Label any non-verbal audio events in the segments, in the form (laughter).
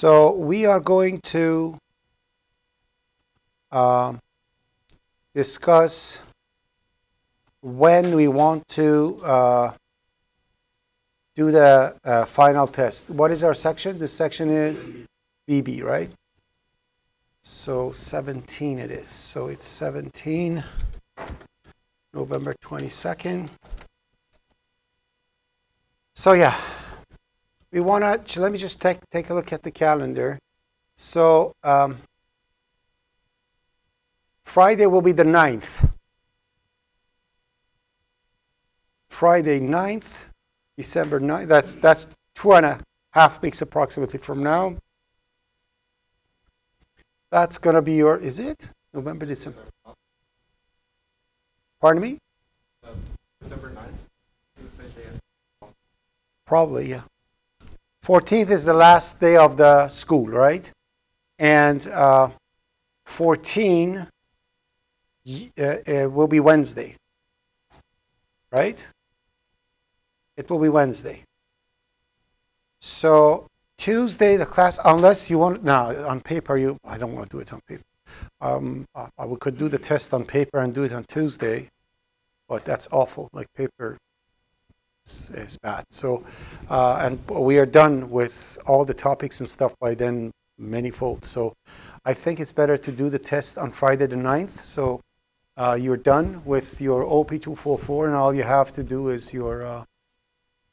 So we are going to um, discuss when we want to uh, do the uh, final test. What is our section? This section is BB, right? So 17 it is. So it's 17, November 22nd. So yeah, we want to, let me just take, take a look at the calendar. So um, Friday will be the 9th. Friday 9th, December 9th. That's, that's two and a half weeks approximately from now. That's going to be your, is it? November, December. Pardon me? December 9th. Probably, yeah. 14th is the last day of the school, right? And uh, 14 uh, uh, will be Wednesday, right? It will be Wednesday. So Tuesday, the class, unless you want, now on paper, you, I don't want to do it on paper. Um, I, we could do the test on paper and do it on Tuesday, but that's awful. Like paper is bad. So, uh, and we are done with all the topics and stuff by then, manyfold. So, I think it's better to do the test on Friday the 9th. So, uh, you're done with your OOP244, and all you have to do is your uh,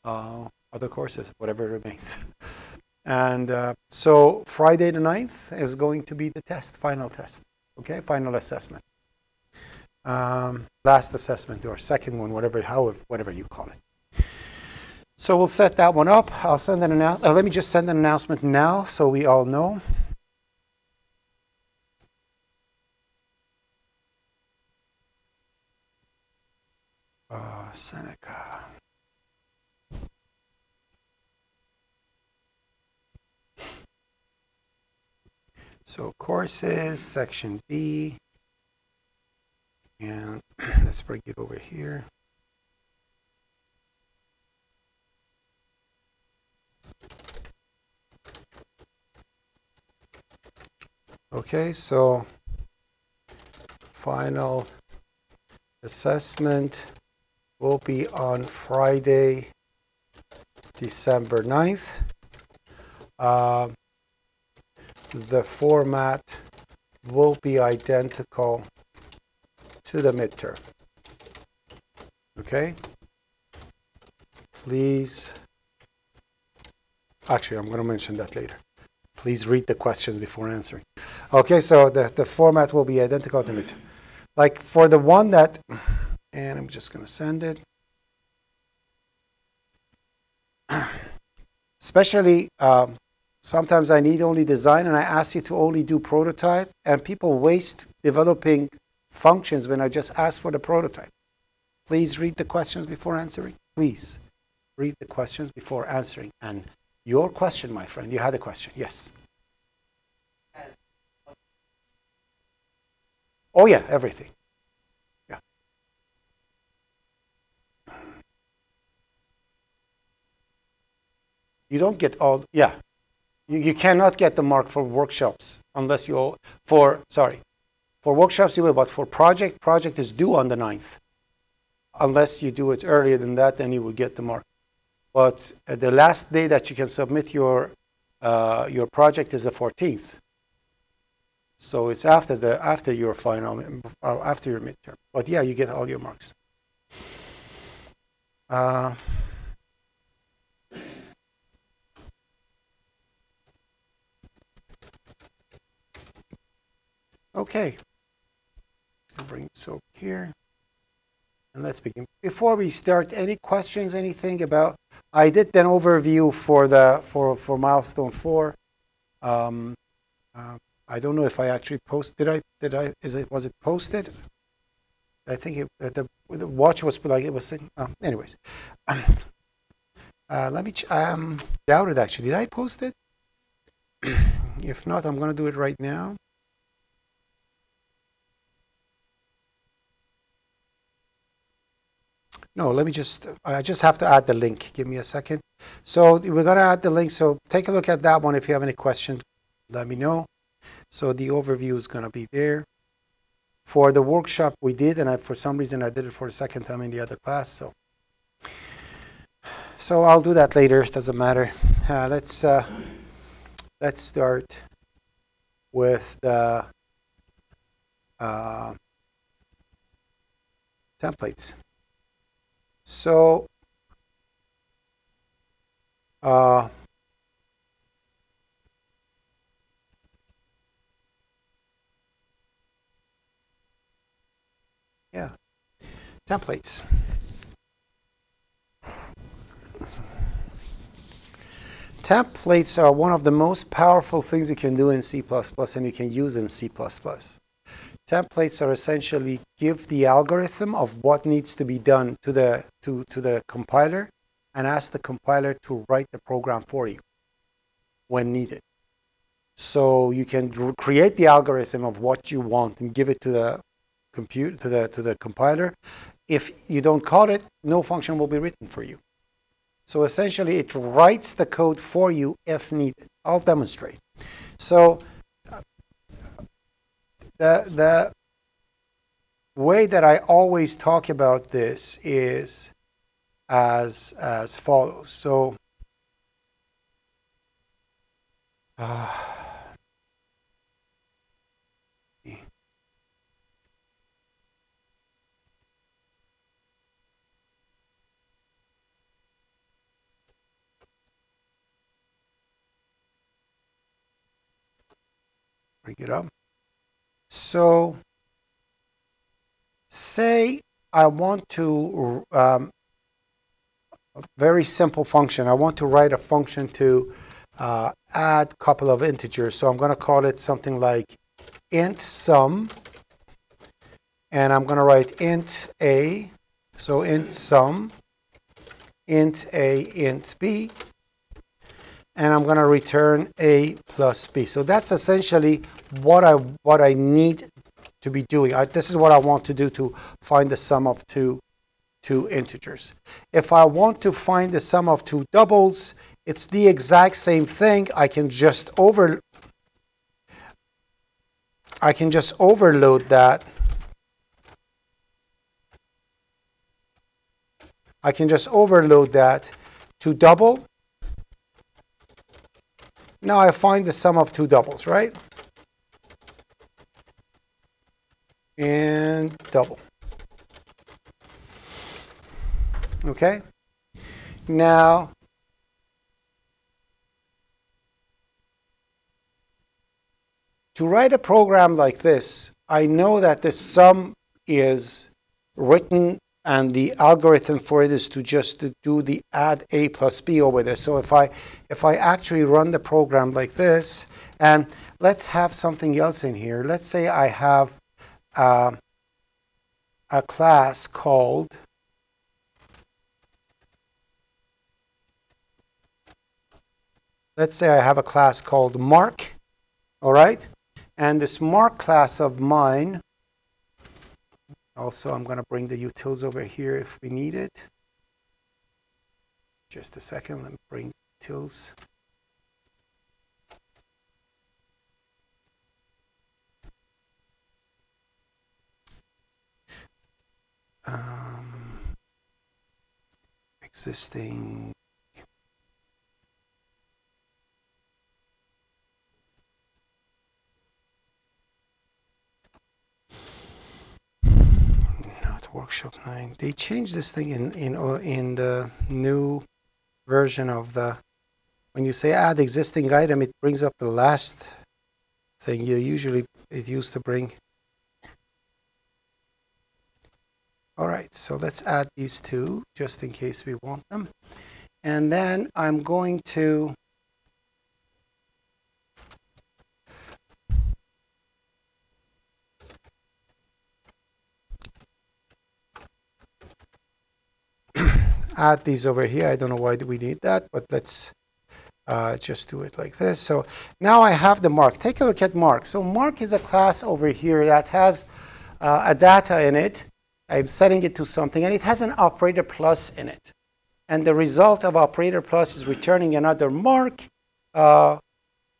uh other courses, whatever remains. (laughs) and uh, so, Friday the 9th is going to be the test, final test, okay, final assessment. Um, last assessment or second one, whatever, however, whatever you call it. So we'll set that one up. I'll send an announcement. Uh, let me just send an announcement now so we all know. Uh, Seneca. So courses, section B. And (clears throat) let's bring it over here. Okay, so final assessment will be on Friday, December 9th. Uh, the format will be identical to the midterm. Okay? Please, actually, I'm going to mention that later. Please read the questions before answering. Okay, so the, the format will be identical to it. Like for the one that, and I'm just going to send it. Especially, um, sometimes I need only design and I ask you to only do prototype, and people waste developing functions when I just ask for the prototype. Please read the questions before answering. Please read the questions before answering. And your question, my friend, you had a question. Yes. Oh, yeah, everything. Yeah. You don't get all, yeah. You, you cannot get the mark for workshops unless you, for, sorry, for workshops you will, but for project, project is due on the 9th. Unless you do it earlier than that, then you will get the mark. But uh, the last day that you can submit your, uh, your project is the 14th. So it's after, the, after your final, uh, after your midterm. But yeah, you get all your marks. Uh, okay. Bring this over here. And let's begin. Before we start, any questions, anything about, I did an overview for the, for, for milestone four. Um, uh, I don't know if I actually post, did I, did I, is it, was it posted? I think it, uh, the, the watch was like, it was saying, oh, anyways. Um, uh, let me, um, doubt it actually. Did I post it? (clears throat) if not, I'm going to do it right now. No, let me just, I just have to add the link. Give me a second. So we're going to add the link. So take a look at that one. If you have any questions, let me know. So the overview is going to be there. For the workshop we did, and I, for some reason I did it for a second time in the other class. So, so I'll do that later. It doesn't matter. Uh, let's uh, let's start with the uh, templates. So, yeah, templates. Templates are one of the most powerful things you can do in C++ and you can use in C++. Templates are essentially give the algorithm of what needs to be done to the, to, to the compiler and ask the compiler to write the program for you when needed. So you can create the algorithm of what you want and give it to the compute to the to the compiler. If you don't call it, no function will be written for you. So essentially, it writes the code for you if needed. I'll demonstrate. So the, the way that I always talk about this is as, as follows. So, uh, bring it up. So say I want to, um, a very simple function, I want to write a function to uh, add a couple of integers. So I'm going to call it something like int sum. And I'm going to write int a, so int sum, int a, int b and I'm going to return a plus b. So that's essentially what I what I need to be doing. I, this is what I want to do to find the sum of two two integers. If I want to find the sum of two doubles, it's the exact same thing. I can just over I can just overload that. I can just overload that to double now I find the sum of two doubles, right? And double. Okay? Now, to write a program like this, I know that the sum is written and the algorithm for it is to just to do the add a plus b over there. So if I if I actually run the program like this, and let's have something else in here. Let's say I have uh, a class called let's say I have a class called mark, all right? And this mark class of mine also, I'm going to bring the utils over here if we need it. Just a second, let me bring utils. Um, existing Workshop 9. They changed this thing in, in, uh, in the new version of the, when you say add existing item, it brings up the last thing you usually, it used to bring. All right, so let's add these two just in case we want them. And then I'm going to add these over here. I don't know why we need that, but let's uh, just do it like this. So now I have the mark. Take a look at mark. So mark is a class over here that has uh, a data in it. I'm setting it to something, and it has an operator plus in it. And the result of operator plus is returning another mark, uh,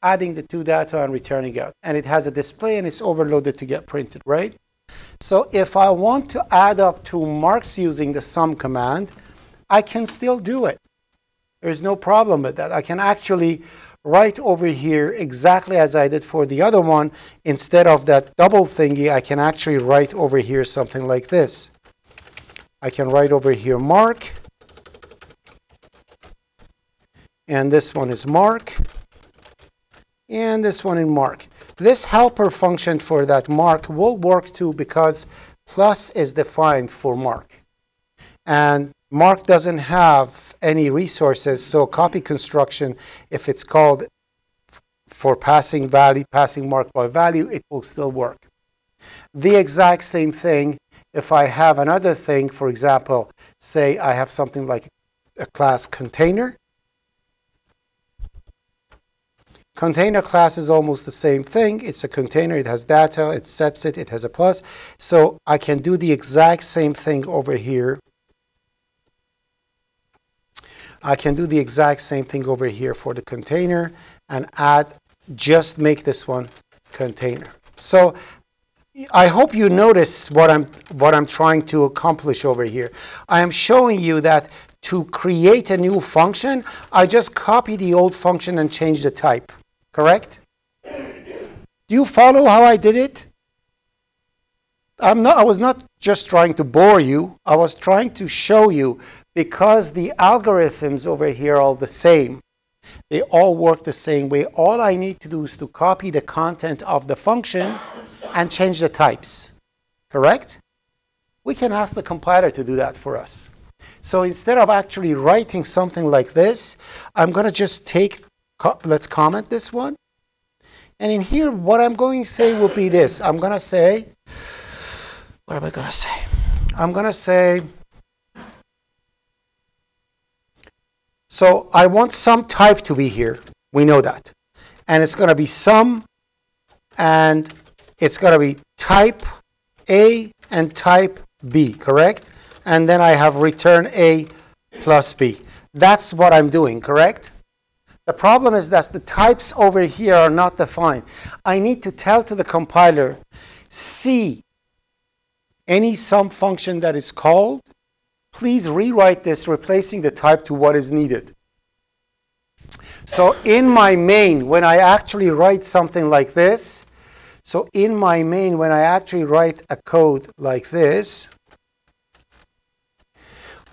adding the two data and returning out. And it has a display and it's overloaded to get printed, right? So if I want to add up two marks using the sum command, I can still do it. There's no problem with that. I can actually write over here exactly as I did for the other one. Instead of that double thingy, I can actually write over here something like this. I can write over here mark. And this one is mark. And this one in mark. This helper function for that mark will work too because plus is defined for mark. And mark doesn't have any resources, so copy construction, if it's called for passing value, passing mark by value, it will still work. The exact same thing if I have another thing, for example, say I have something like a class container, Container class is almost the same thing. It's a container, it has data, it sets it, it has a plus. So I can do the exact same thing over here. I can do the exact same thing over here for the container and add, just make this one container. So I hope you notice what I'm, what I'm trying to accomplish over here. I am showing you that to create a new function, I just copy the old function and change the type. Correct? Do you follow how I did it? I'm not, I was not just trying to bore you. I was trying to show you because the algorithms over here are all the same. They all work the same way. All I need to do is to copy the content of the function and change the types. Correct? We can ask the compiler to do that for us. So instead of actually writing something like this, I'm going to just take let's comment this one. And in here, what I'm going to say will be this. I'm going to say, what am I going to say? I'm going to say, so I want some type to be here. We know that. And it's going to be some, and it's going to be type A and type B, correct? And then I have return A plus B. That's what I'm doing, correct? The problem is that the types over here are not defined. I need to tell to the compiler, see any sum function that is called, please rewrite this replacing the type to what is needed. So in my main, when I actually write something like this, so in my main, when I actually write a code like this,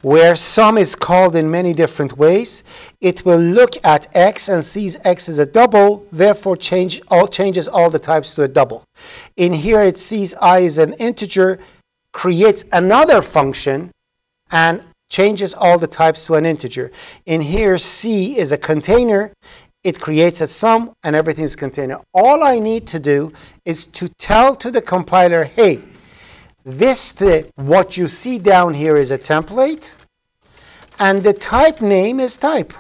where sum is called in many different ways. It will look at x and sees x as a double, therefore change all, changes all the types to a double. In here it sees i is an integer, creates another function, and changes all the types to an integer. In here c is a container, it creates a sum, and everything is container. All I need to do is to tell to the compiler, hey, this, the, what you see down here is a template, and the type name is type,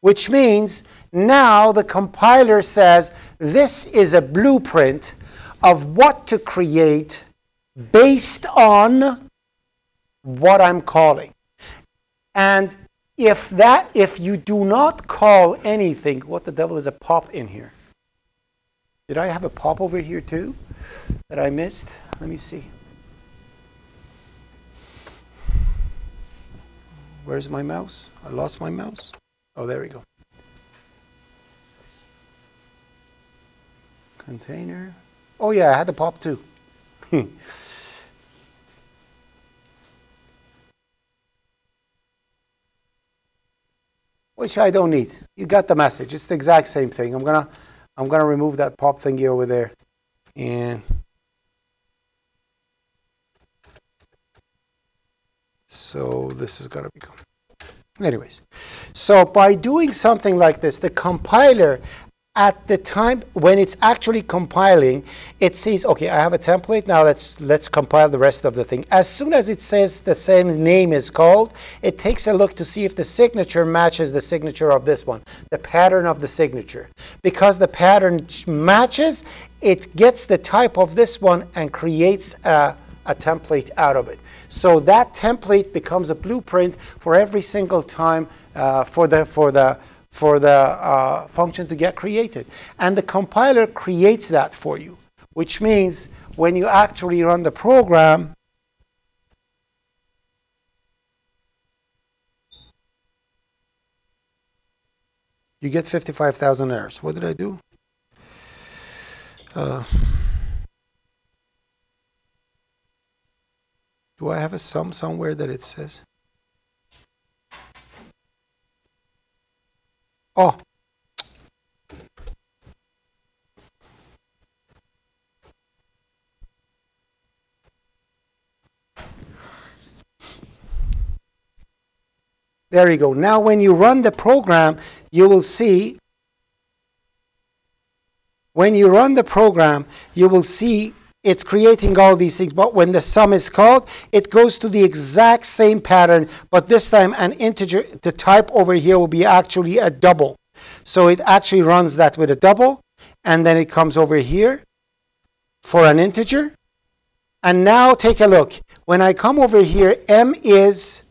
which means now the compiler says this is a blueprint of what to create based on what I'm calling. And if that if you do not call anything, what the devil is a pop in here? Did I have a pop over here too that I missed? Let me see. Where's my mouse? I lost my mouse. Oh, there we go. Container. Oh yeah, I had the pop too. (laughs) Which I don't need. You got the message. It's the exact same thing. I'm gonna I'm gonna remove that pop thingy over there. And So this is going to become. Anyways, so by doing something like this, the compiler at the time when it's actually compiling, it says, okay, I have a template, now let's, let's compile the rest of the thing. As soon as it says the same name is called, it takes a look to see if the signature matches the signature of this one, the pattern of the signature. Because the pattern matches, it gets the type of this one and creates a a template out of it. So that template becomes a blueprint for every single time uh, for the for the for the uh, function to get created. And the compiler creates that for you, which means when you actually run the program, you get 55,000 errors. What did I do? Uh, do I have a sum somewhere that it says? Oh. There you go. Now when you run the program, you will see when you run the program, you will see it's creating all these things. But when the sum is called, it goes to the exact same pattern, but this time an integer, the type over here will be actually a double. So it actually runs that with a double, and then it comes over here for an integer. And now take a look. When I come over here, m is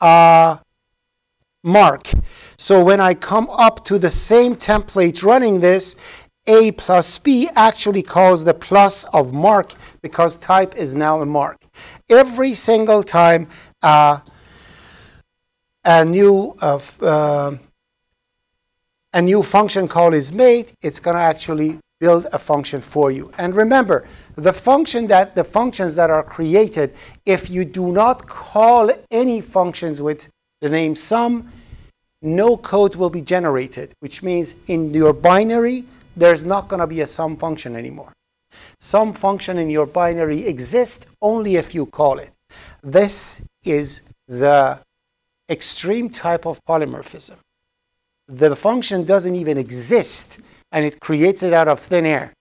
a mark. So when I come up to the same template running this, a plus b actually calls the plus of mark because type is now a mark. Every single time uh, a new uh, uh, a new function call is made, it's going to actually build a function for you. And remember, the function that the functions that are created, if you do not call any functions with the name sum, no code will be generated, which means in your binary, there's not going to be a sum function anymore. Sum function in your binary exists only if you call it. This is the extreme type of polymorphism. The function doesn't even exist and it creates it out of thin air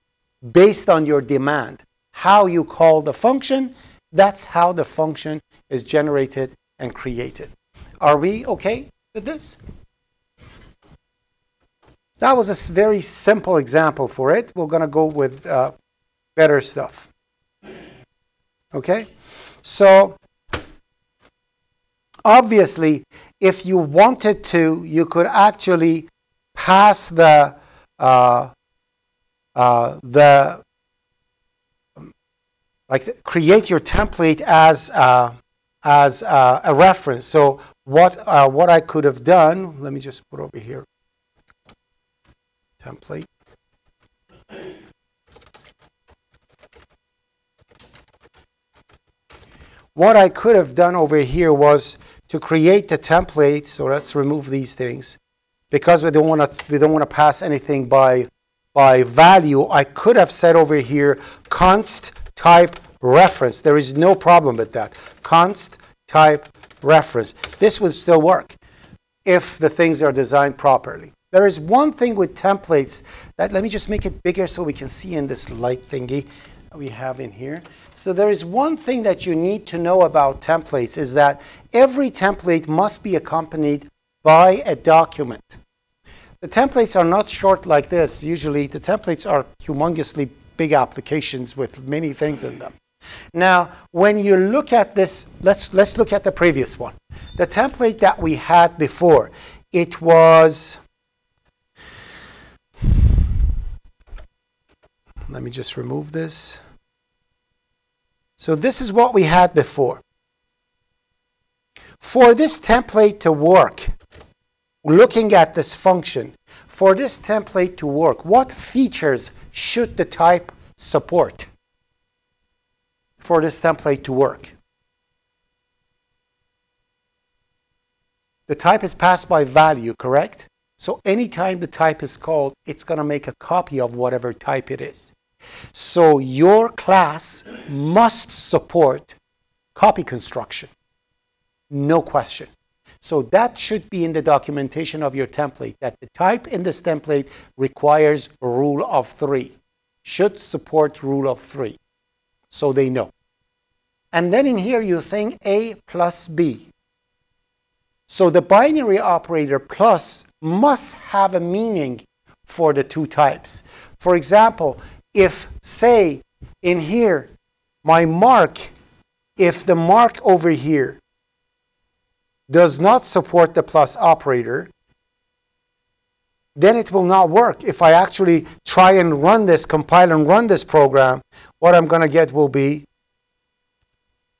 based on your demand. How you call the function, that's how the function is generated and created. Are we okay with this? That was a very simple example for it. We're going to go with uh, better stuff. Okay? So, obviously, if you wanted to, you could actually pass the uh, uh, the like create your template as uh, as uh, a reference. So what uh, what I could have done, let me just put over here template. What I could have done over here was to create the template. So let's remove these things because we don't want to we don't want to pass anything by by value. I could have said over here const type reference. There is no problem with that. Const type reference. This would still work if the things are designed properly. There is one thing with templates that, let me just make it bigger so we can see in this light thingy we have in here. So there is one thing that you need to know about templates is that every template must be accompanied by a document. The templates are not short like this. Usually the templates are humongously big applications with many things in them. Now, when you look at this, let's, let's look at the previous one. The template that we had before, it was Let me just remove this. So this is what we had before. For this template to work, looking at this function, for this template to work, what features should the type support for this template to work? The type is passed by value, correct? So anytime the type is called, it's going to make a copy of whatever type it is. So your class must support copy construction. No question. So that should be in the documentation of your template, that the type in this template requires rule of three, should support rule of three. So they know. And then in here you're saying A plus B. So the binary operator plus must have a meaning for the two types. For example, if, say, in here, my mark if the mark over here does not support the plus operator, then it will not work. If I actually try and run this, compile and run this program, what I'm going to get will be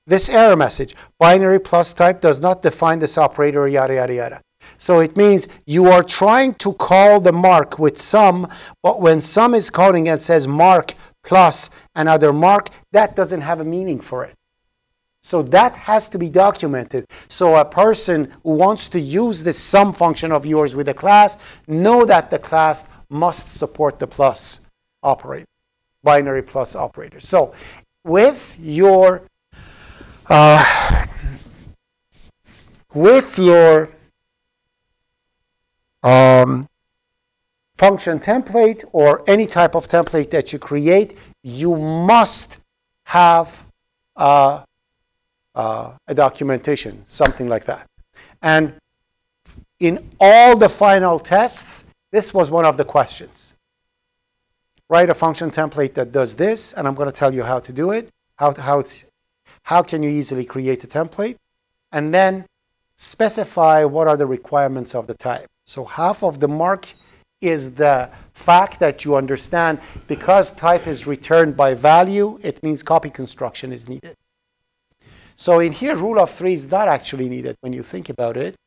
this error message. Binary plus type does not define this operator, yada, yada, yada. So it means you are trying to call the mark with sum, but when sum is calling and says mark plus another mark, that doesn't have a meaning for it. So that has to be documented. So a person who wants to use this sum function of yours with a class, know that the class must support the plus operator, binary plus operator. So with your uh, with your um, function template or any type of template that you create, you must have uh, uh, a documentation, something like that. And in all the final tests, this was one of the questions. Write a function template that does this, and I'm going to tell you how to do it, how, how, it's, how can you easily create a template, and then specify what are the requirements of the type. So half of the mark is the fact that you understand because type is returned by value, it means copy construction is needed. So in here, rule of three is not actually needed when you think about it.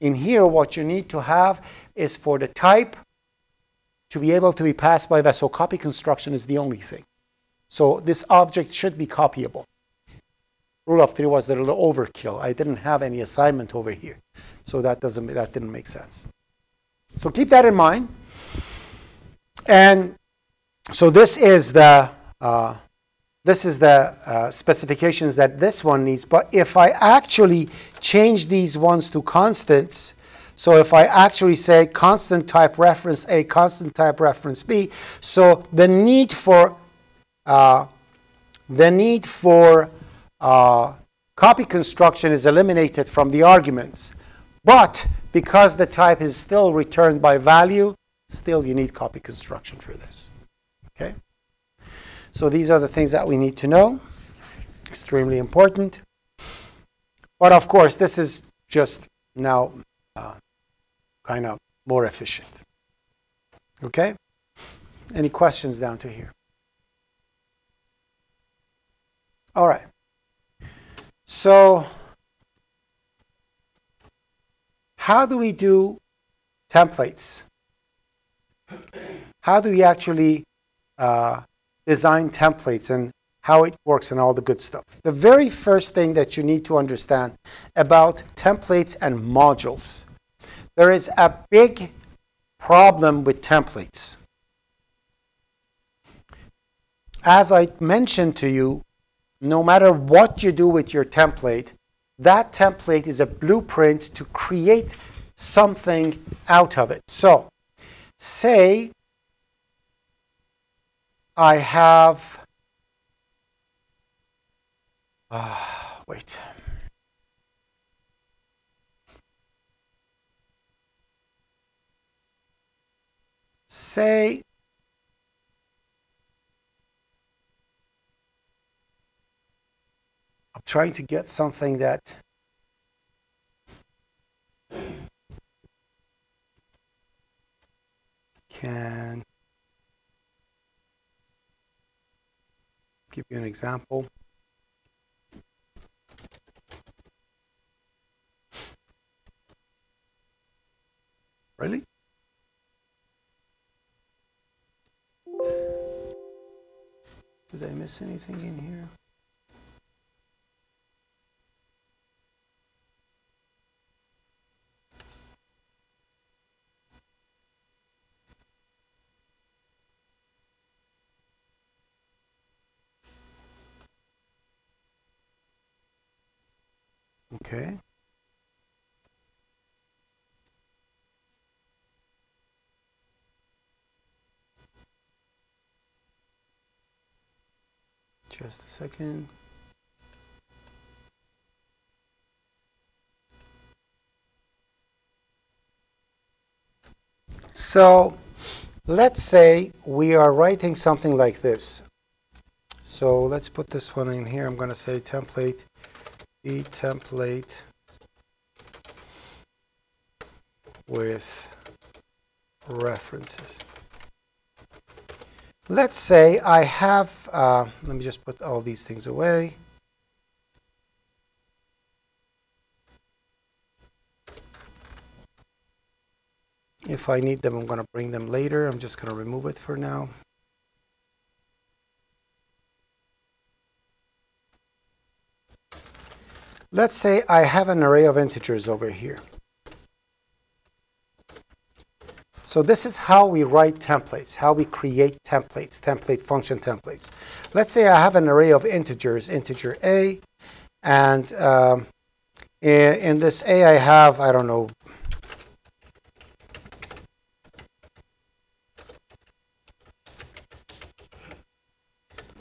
In here, what you need to have is for the type to be able to be passed by vessel. Copy construction is the only thing. So this object should be copyable. Rule of three was a little overkill. I didn't have any assignment over here. So that doesn't that didn't make sense. So keep that in mind. And so this is the uh, this is the uh, specifications that this one needs. But if I actually change these ones to constants, so if I actually say constant type reference A, constant type reference B, so the need for uh, the need for uh, copy construction is eliminated from the arguments. But because the type is still returned by value, still you need copy construction for this. Okay? So these are the things that we need to know. Extremely important. But of course, this is just now uh, kind of more efficient. Okay? Any questions down to here? All right. So how do we do templates? How do we actually uh, design templates and how it works and all the good stuff. The very first thing that you need to understand about templates and modules, there is a big problem with templates. As I mentioned to you, no matter what you do with your template, that template is a blueprint to create something out of it. So, say I have, uh, wait. Say trying to get something that can give you an example. Really? Did I miss anything in here? Okay. Just a second. So let's say we are writing something like this. So let's put this one in here. I'm going to say template, e template with references. Let's say I have, uh, let me just put all these things away. If I need them, I'm going to bring them later. I'm just going to remove it for now. Let's say I have an array of integers over here. So this is how we write templates, how we create templates, template function templates. Let's say I have an array of integers, integer a, and um, in, in this a I have, I don't know,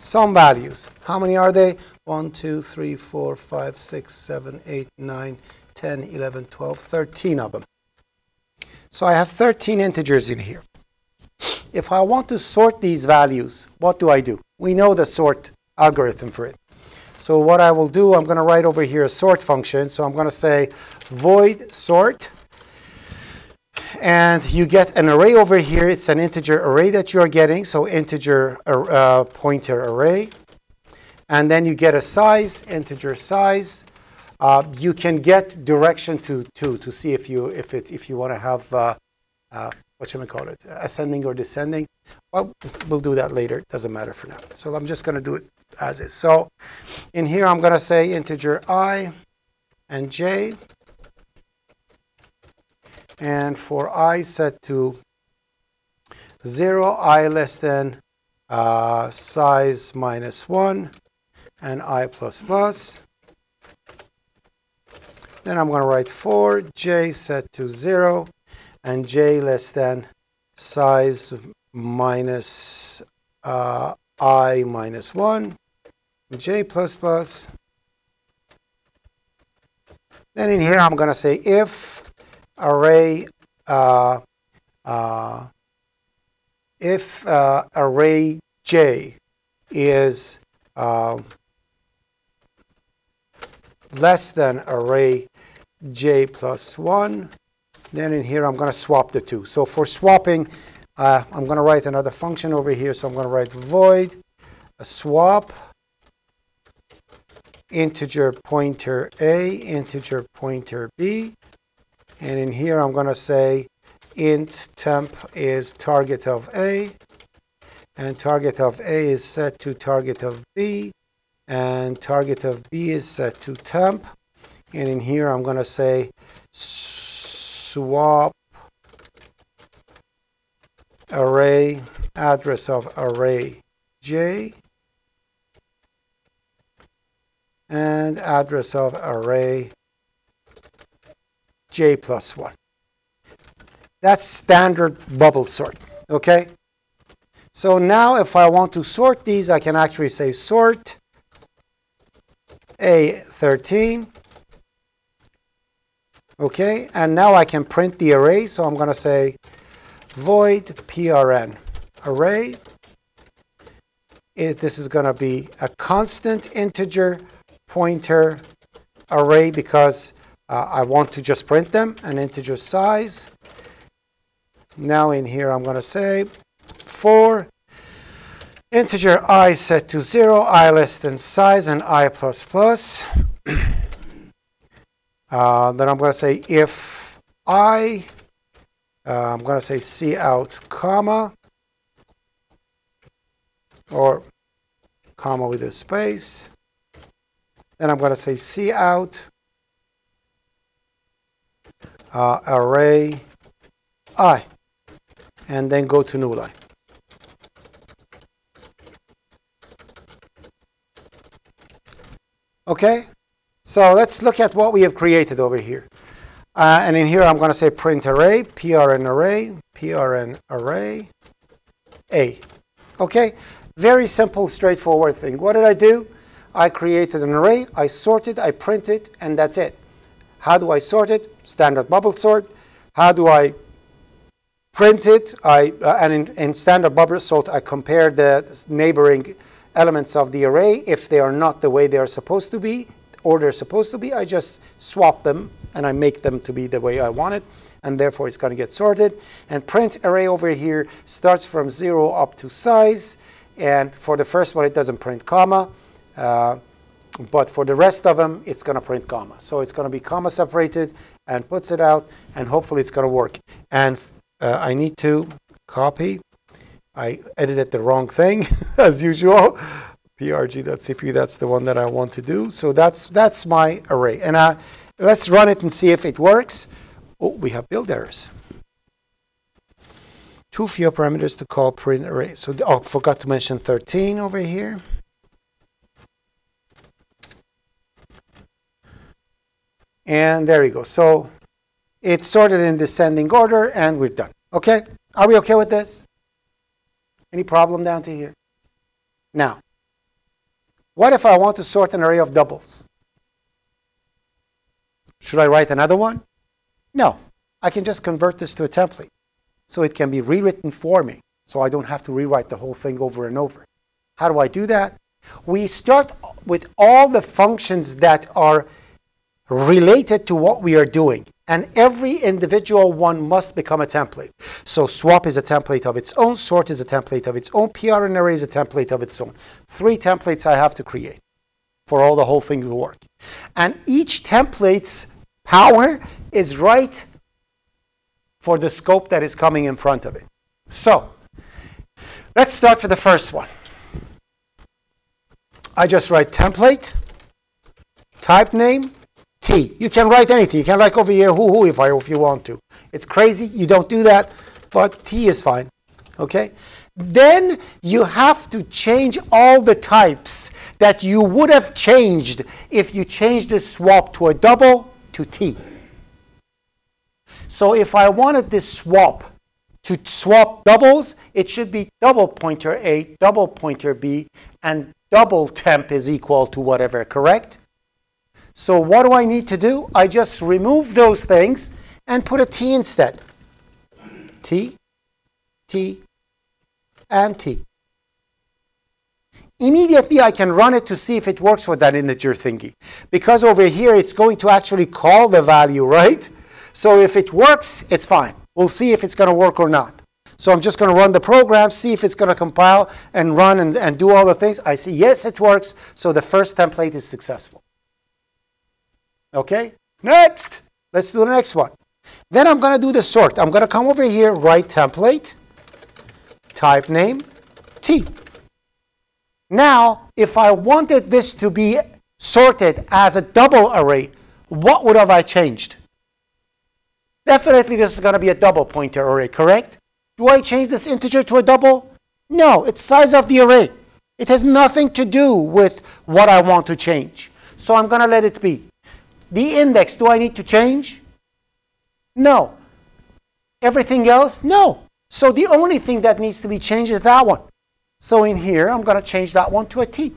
some values. How many are they? 1, 2, 3, 4, 5, 6, 7, 8, 9, 10, 11, 12, 13 of them. So I have 13 integers in here. If I want to sort these values, what do I do? We know the sort algorithm for it. So what I will do, I'm going to write over here a sort function. So I'm going to say void sort. And you get an array over here. It's an integer array that you're getting. So integer uh, pointer array. And then you get a size, integer size. Uh, you can get direction to two to see if you if it if you want to have uh, uh, what should we call it ascending or descending. Well, we'll do that later. Doesn't matter for now. So I'm just going to do it as is. So in here I'm going to say integer i and j. And for i set to 0, i less than uh, size minus 1, and i plus plus. Then I'm going to write for j set to 0 and j less than size minus uh, i minus 1, j plus plus. Then in here I'm going to say if array uh, uh, if uh, array j is uh, less than array j plus 1. Then in here, I'm going to swap the two. So for swapping, uh, I'm going to write another function over here. So I'm going to write void a swap integer pointer a, integer pointer b. And in here, I'm going to say int temp is target of a, and target of a is set to target of b, and target of b is set to temp. And in here, I'm going to say swap array address of array j and address of array j plus 1. That's standard bubble sort, okay? So now if I want to sort these, I can actually say sort A13 Okay, and now I can print the array. So I'm going to say void prn array. It, this is going to be a constant integer pointer array because I want to just print them, an integer size. Now in here I'm going to say for integer i set to 0, i less than size, and i plus plus. (clears throat) Uh, then I'm going to say if I, uh, I'm going to say C out comma, or comma with a space. Then I'm going to say C out uh, array I, and then go to new line. Okay, so let's look at what we have created over here. Uh, and in here, I'm going to say print array, prn array, prn array, a. Okay, very simple, straightforward thing. What did I do? I created an array, I sorted, I printed, and that's it. How do I sort it? Standard bubble sort. How do I print it? I, uh, and in, in, standard bubble sort, I compare the neighboring elements of the array. If they are not the way they are supposed to be, or they're supposed to be, I just swap them and I make them to be the way I want it. And therefore, it's going to get sorted. And print array over here starts from 0 up to size. And for the first one, it doesn't print comma. Uh, but for the rest of them, it's going to print comma. So it's going to be comma separated and puts it out. And hopefully, it's going to work. And uh, I need to copy. I edited the wrong thing, (laughs) as usual prg.cpp, that's the one that I want to do. So that's, that's my array. And uh, let's run it and see if it works. Oh, we have build errors. Too few parameters to call print array. So, oh, forgot to mention 13 over here. And there we go. So it's sorted in descending order, and we're done. Okay? Are we okay with this? Any problem down to here? Now, what if I want to sort an array of doubles? Should I write another one? No. I can just convert this to a template. So it can be rewritten for me. So I don't have to rewrite the whole thing over and over. How do I do that? We start with all the functions that are related to what we are doing. And every individual one must become a template. So swap is a template of its own, sort is a template of its own, PRN array is a template of its own. Three templates I have to create for all the whole thing to work. And each template's power is right for the scope that is coming in front of it. So let's start for the first one. I just write template, type name, T. You can write anything. You can write over here, hoo hoo, if, I, if you want to. It's crazy. You don't do that, but T is fine. Okay? Then you have to change all the types that you would have changed if you changed the swap to a double to T. So if I wanted this swap to swap doubles, it should be double pointer A, double pointer B, and double temp is equal to whatever, correct? So what do I need to do? I just remove those things and put a t instead. T, T, and T. Immediately I can run it to see if it works for that integer thingy. Because over here it's going to actually call the value, right? So if it works, it's fine. We'll see if it's going to work or not. So I'm just going to run the program, see if it's going to compile and run and, and do all the things. I see, yes, it works. So the first template is successful. Okay? Next! Let's do the next one. Then I'm going to do the sort. I'm going to come over here, write template, type name, T. Now, if I wanted this to be sorted as a double array, what would have I changed? Definitely this is going to be a double pointer array, correct? Do I change this integer to a double? No, it's size of the array. It has nothing to do with what I want to change. So I'm going to let it be. The index, do I need to change? No. Everything else? No. So the only thing that needs to be changed is that one. So in here, I'm going to change that one to a T.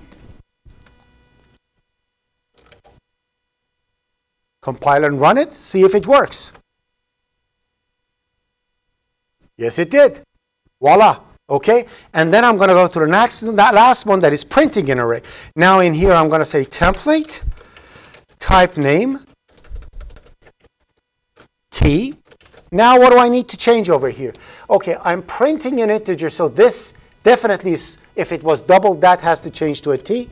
Compile and run it, see if it works. Yes, it did. Voila. Okay? And then I'm going to go to the next, that last one that is printing an array. Now in here, I'm going to say template type name, T. Now what do I need to change over here? Okay, I'm printing an integer, so this definitely, is, if it was double, that has to change to a T.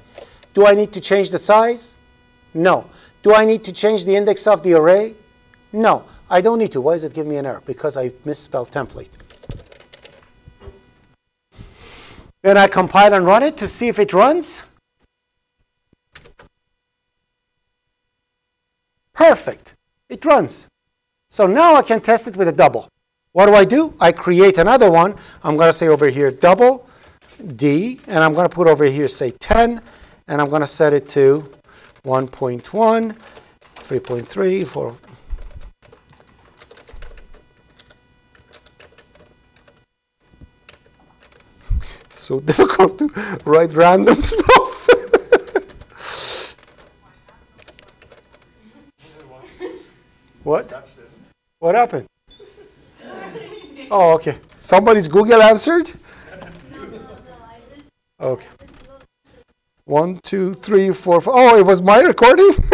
Do I need to change the size? No. Do I need to change the index of the array? No, I don't need to. Why does it give me an error? Because I misspelled template. Then I compile and run it to see if it runs. Perfect. It runs. So now I can test it with a double. What do I do? I create another one. I'm going to say over here double D, and I'm going to put over here, say 10, and I'm going to set it to 1.1, 3.3, 4. It's so (laughs) difficult to write random (laughs) stuff. What? What happened? Oh, okay. Somebody's Google answered? Okay. One, two, three, four, four. Oh, it was my recording? (laughs)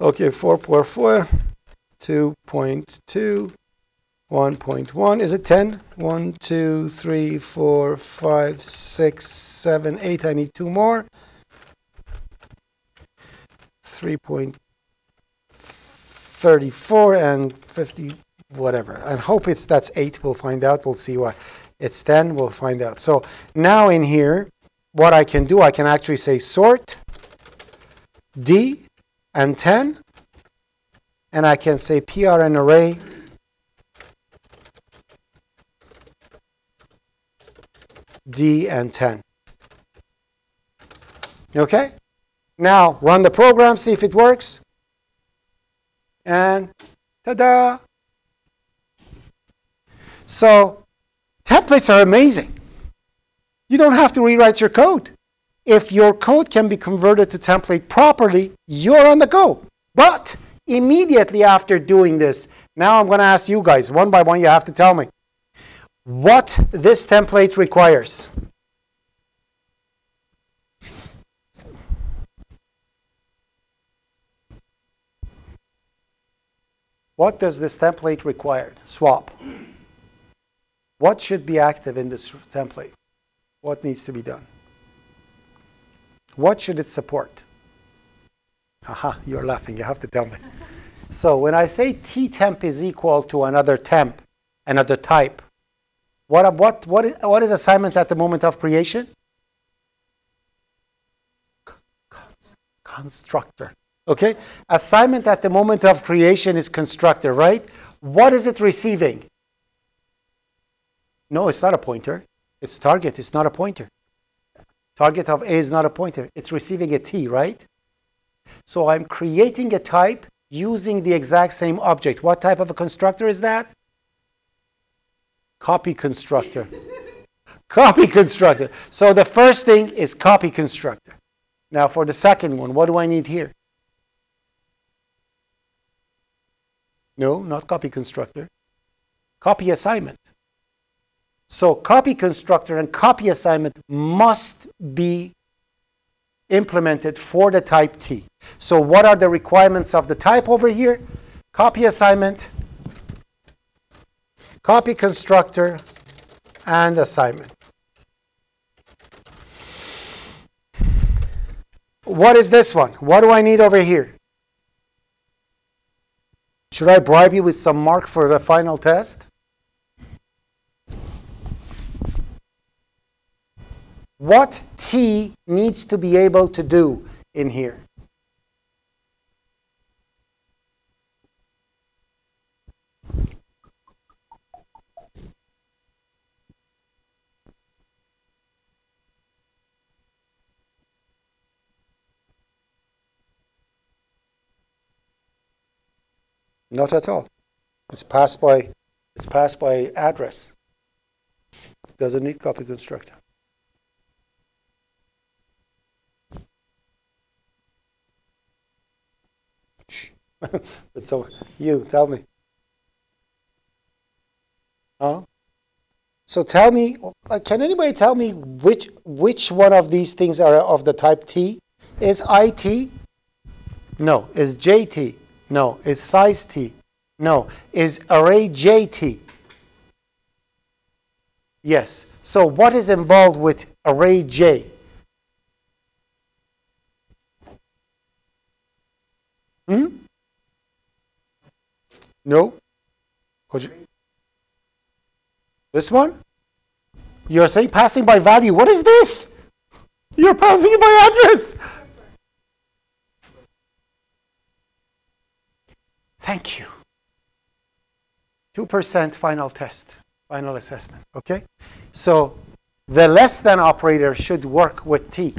okay, 4.4, 2.2, 1.1. Is it 10? 1, 2, 3, 4, 5, 6, 7, 8. I need two more. 3.34 and 50, whatever. And hope it's that's 8. We'll find out. We'll see what. It's 10. We'll find out. So now in here, what I can do, I can actually say sort D and 10. And I can say PRN array D and 10. Okay? Now run the program, see if it works. And ta-da! So templates are amazing. You don't have to rewrite your code. If your code can be converted to template properly, you're on the go. But immediately after doing this, now I'm going to ask you guys, one by one, you have to tell me what this template requires. What does this template require? Swap. What should be active in this template? What needs to be done? What should it support? Haha, you're laughing. You have to tell me. so when I say t temp is equal to another temp, another type, what, what, what, is, what is assignment at the moment of creation? Constructor. Okay? Assignment at the moment of creation is constructor, right? What is it receiving? No, it's not a pointer. It's target. It's not a pointer. Target of A is not a pointer. It's receiving a T, right? So I'm creating a type using the exact same object. What type of a constructor is that? Copy constructor. (laughs) copy constructor. So the first thing is copy constructor. Now for the second one, what do I need here? No, not copy constructor. Copy assignment. So copy constructor and copy assignment must be implemented for the type T. So what are the requirements of the type over here? Copy assignment, copy constructor, and assignment. What is this one? What do I need over here? Should I bribe you with some mark for the final test? What T needs to be able to do in here? Not at all. It's passed by it's passed by address. Doesn't need copy constructor. but (laughs) so you tell me. Huh? So tell me, uh, can anybody tell me which which one of these things are of the type T? Is IT? No. Is JT? No. Is size T? No. Is array JT? Yes. So what is involved with array J? Hmm? No. Could you? This one? You're saying passing by value. What is this? You're passing by address. Thank you. 2% final test, final assessment. Okay? So the less than operator should work with T.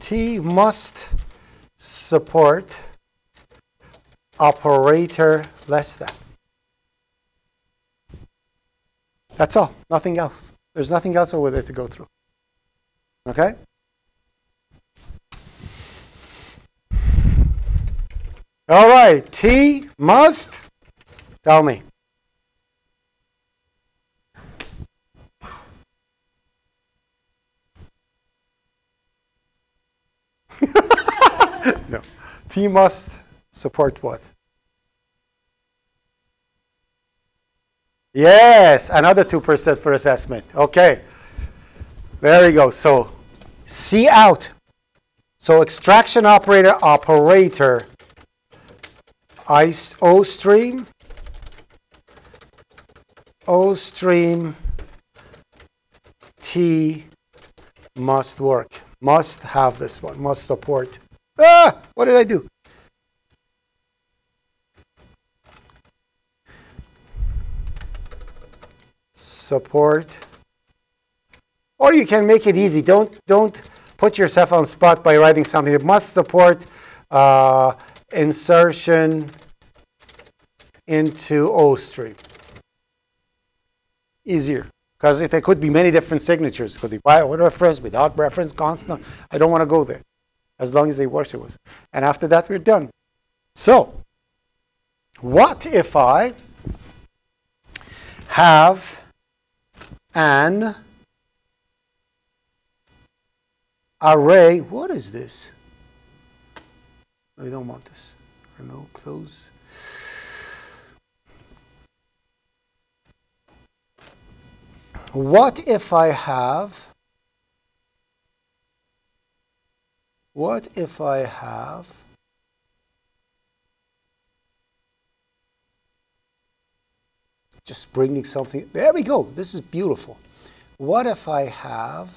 T must support operator less than. That's all. Nothing else. There's nothing else over there to go through. Okay? All right, T must tell me. (laughs) no. T must support what? Yes, another 2% for assessment. Okay. There we go. So, C out. So, extraction operator operator O stream, O stream, T must work. Must have this one, must support. Ah, what did I do? Support. Or you can make it easy. Don't, don't put yourself on spot by writing something. It must support uh, insertion into O stream. Easier. Because there could be many different signatures. Could be by reference, without reference, constant. I don't want to go there. As long as they work with. And after that, we're done. So, what if I have an array? What is this? We don't want this. Remove, close. What if I have, what if I have just bringing something, there we go, this is beautiful. What if I have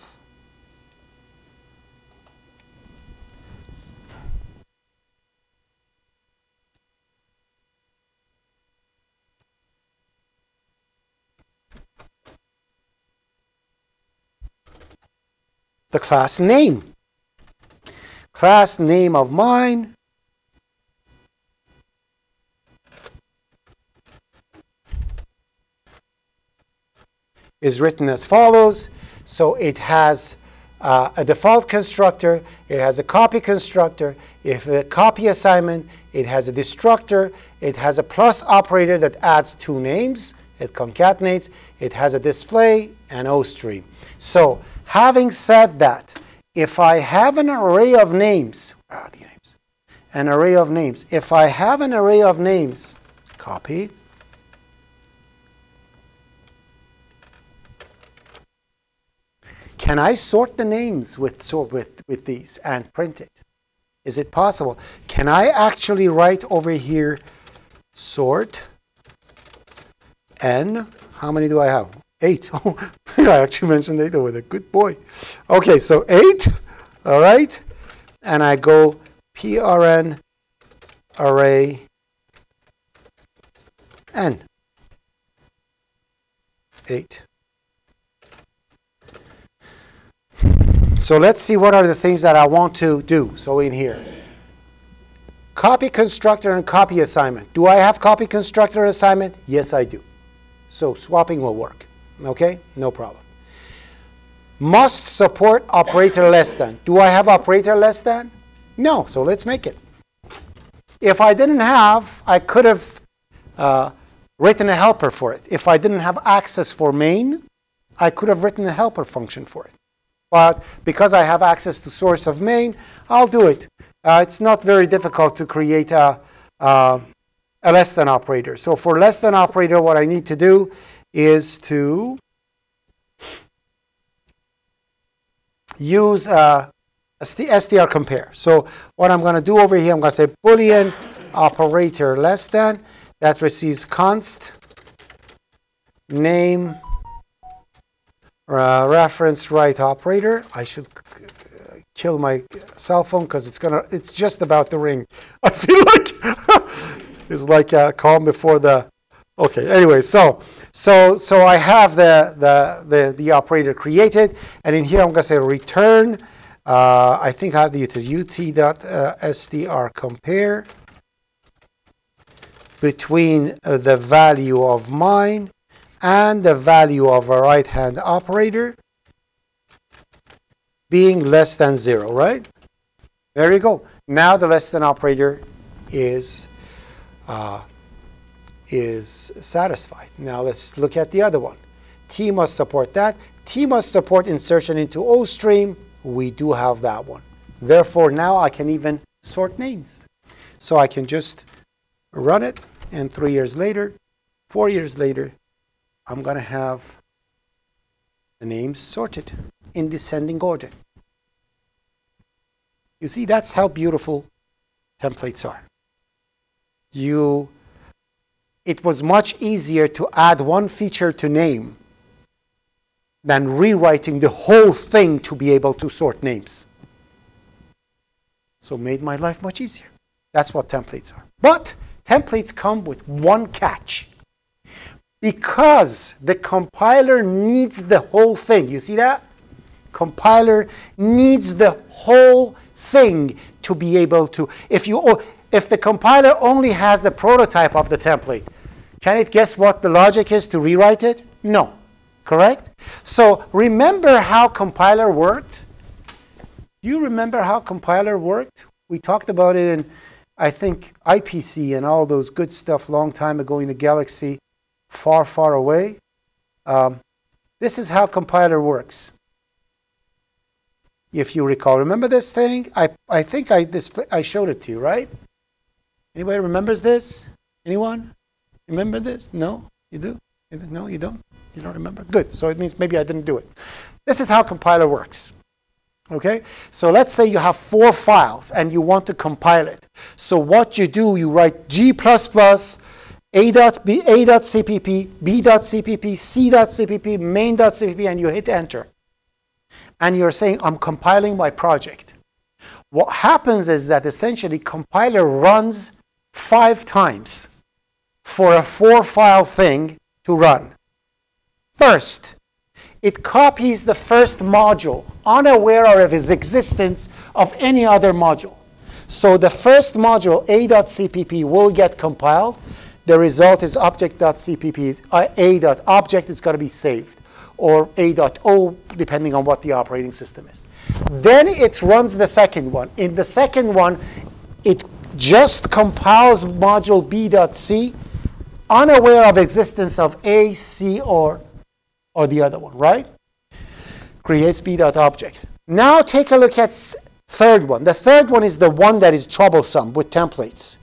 the class name. Class name of mine is written as follows. So it has uh, a default constructor, it has a copy constructor, if a copy assignment, it has a destructor, it has a plus operator that adds two names, it concatenates, it has a display, and O stream. So Having said that, if I have an array of names, where are the names? An array of names. If I have an array of names, copy. Can I sort the names with, sort with, with these and print it? Is it possible? Can I actually write over here sort n? How many do I have? Eight. Oh, (laughs) I actually mentioned eight over there. Good boy. Okay, so eight. All right. And I go prn array n. Eight. So let's see what are the things that I want to do. So in here. Copy constructor and copy assignment. Do I have copy constructor assignment? Yes, I do. So swapping will work. Okay, no problem. Must support operator less than. Do I have operator less than? No, so let's make it. If I didn't have, I could have uh, written a helper for it. If I didn't have access for main, I could have written a helper function for it. But because I have access to source of main, I'll do it. Uh, it's not very difficult to create a, uh, a less than operator. So for less than operator, what I need to do is to use uh, str compare. So what I'm going to do over here, I'm going to say boolean operator less than that receives const name uh, reference right operator. I should uh, kill my cell phone because it's gonna it's just about to ring. (laughs) I feel like (laughs) it's like a calm before the okay. Anyway, so so, so I have the, the, the, the operator created, and in here I'm going to say return. Uh, I think I have the ut.str uh, compare between uh, the value of mine and the value of a right-hand operator being less than zero, right? There you go. Now the less than operator is uh, is satisfied. Now let's look at the other one. T must support that. T must support insertion into O stream. We do have that one. Therefore, now I can even sort names. So I can just run it, and three years later, four years later, I'm going to have the names sorted in descending order. You see, that's how beautiful templates are. You, it was much easier to add one feature to name than rewriting the whole thing to be able to sort names. So made my life much easier. That's what templates are. But templates come with one catch. Because the compiler needs the whole thing. You see that? Compiler needs the whole thing to be able to if you if the compiler only has the prototype of the template, can it guess what the logic is to rewrite it? No. Correct? So remember how compiler worked? Do you remember how compiler worked? We talked about it in, I think, IPC and all those good stuff long time ago in a galaxy far, far away. Um, this is how compiler works. If you recall, remember this thing? I, I think I, display, I showed it to you, right? Anybody remembers this? Anyone? Remember this? No? You do? No, you don't? You don't remember? Good. So it means maybe I didn't do it. This is how compiler works. Okay? So let's say you have four files and you want to compile it. So what you do, you write G++, A.B, A.cpp, B.cpp, C.cpp, main.cpp, and you hit enter. And you're saying, I'm compiling my project. What happens is that essentially compiler runs five times for a four file thing to run. First, it copies the first module, unaware of its existence of any other module. So the first module, a.cpp, will get compiled. The result is object.cpp, uh, a.object is going to be saved, or a.o, depending on what the operating system is. Then it runs the second one. In the second one, it just compiles module b.c, unaware of existence of a, c, or or the other one, right? Creates b.object. Now take a look at third one. The third one is the one that is troublesome with templates.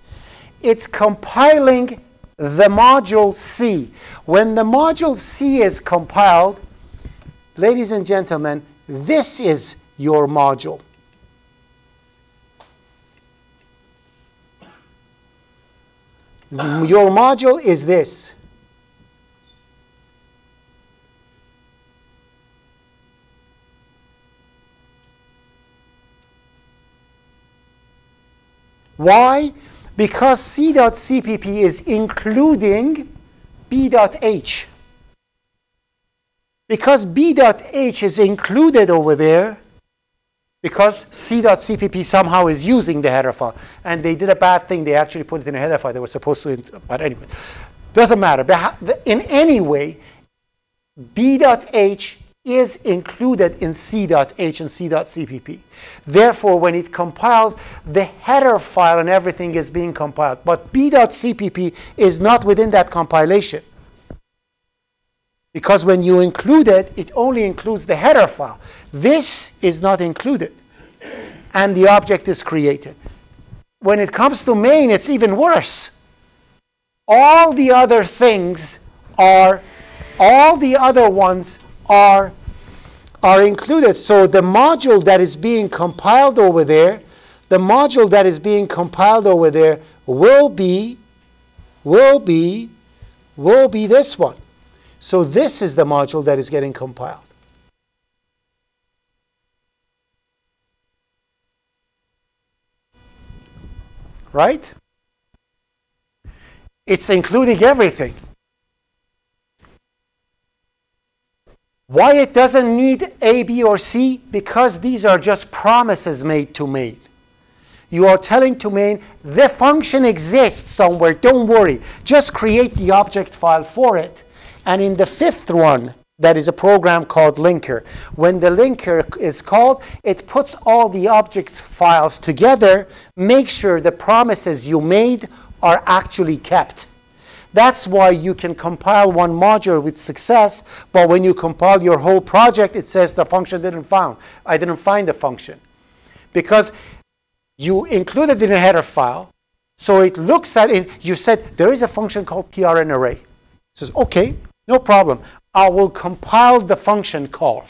It's compiling the module C. When the module C is compiled, ladies and gentlemen, this is your module. Your module is this. Why? Because C.cpp is including B.h. Because B.h is included over there, because C.cpp somehow is using the header file. And they did a bad thing. They actually put it in a header file. They were supposed to, but anyway. Doesn't matter. In any way, B.h is included in C.h and C.cpp. Therefore, when it compiles, the header file and everything is being compiled. But B.cpp is not within that compilation. Because when you include it, it only includes the header file. This is not included. And the object is created. When it comes to main, it's even worse. All the other things are, all the other ones are, are included. So the module that is being compiled over there, the module that is being compiled over there will be, will be, will be this one. So this is the module that is getting compiled. Right? It's including everything. Why it doesn't need A, B, or C? Because these are just promises made to main. You are telling to main, the function exists somewhere, don't worry. Just create the object file for it. And in the fifth one, that is a program called linker. When the linker is called, it puts all the objects files together, make sure the promises you made are actually kept. That's why you can compile one module with success, but when you compile your whole project, it says the function didn't found. I didn't find the function. Because you included in a header file, So it looks at it. You said there is a function called PRN array. It says, okay, no problem. I will compile the function call.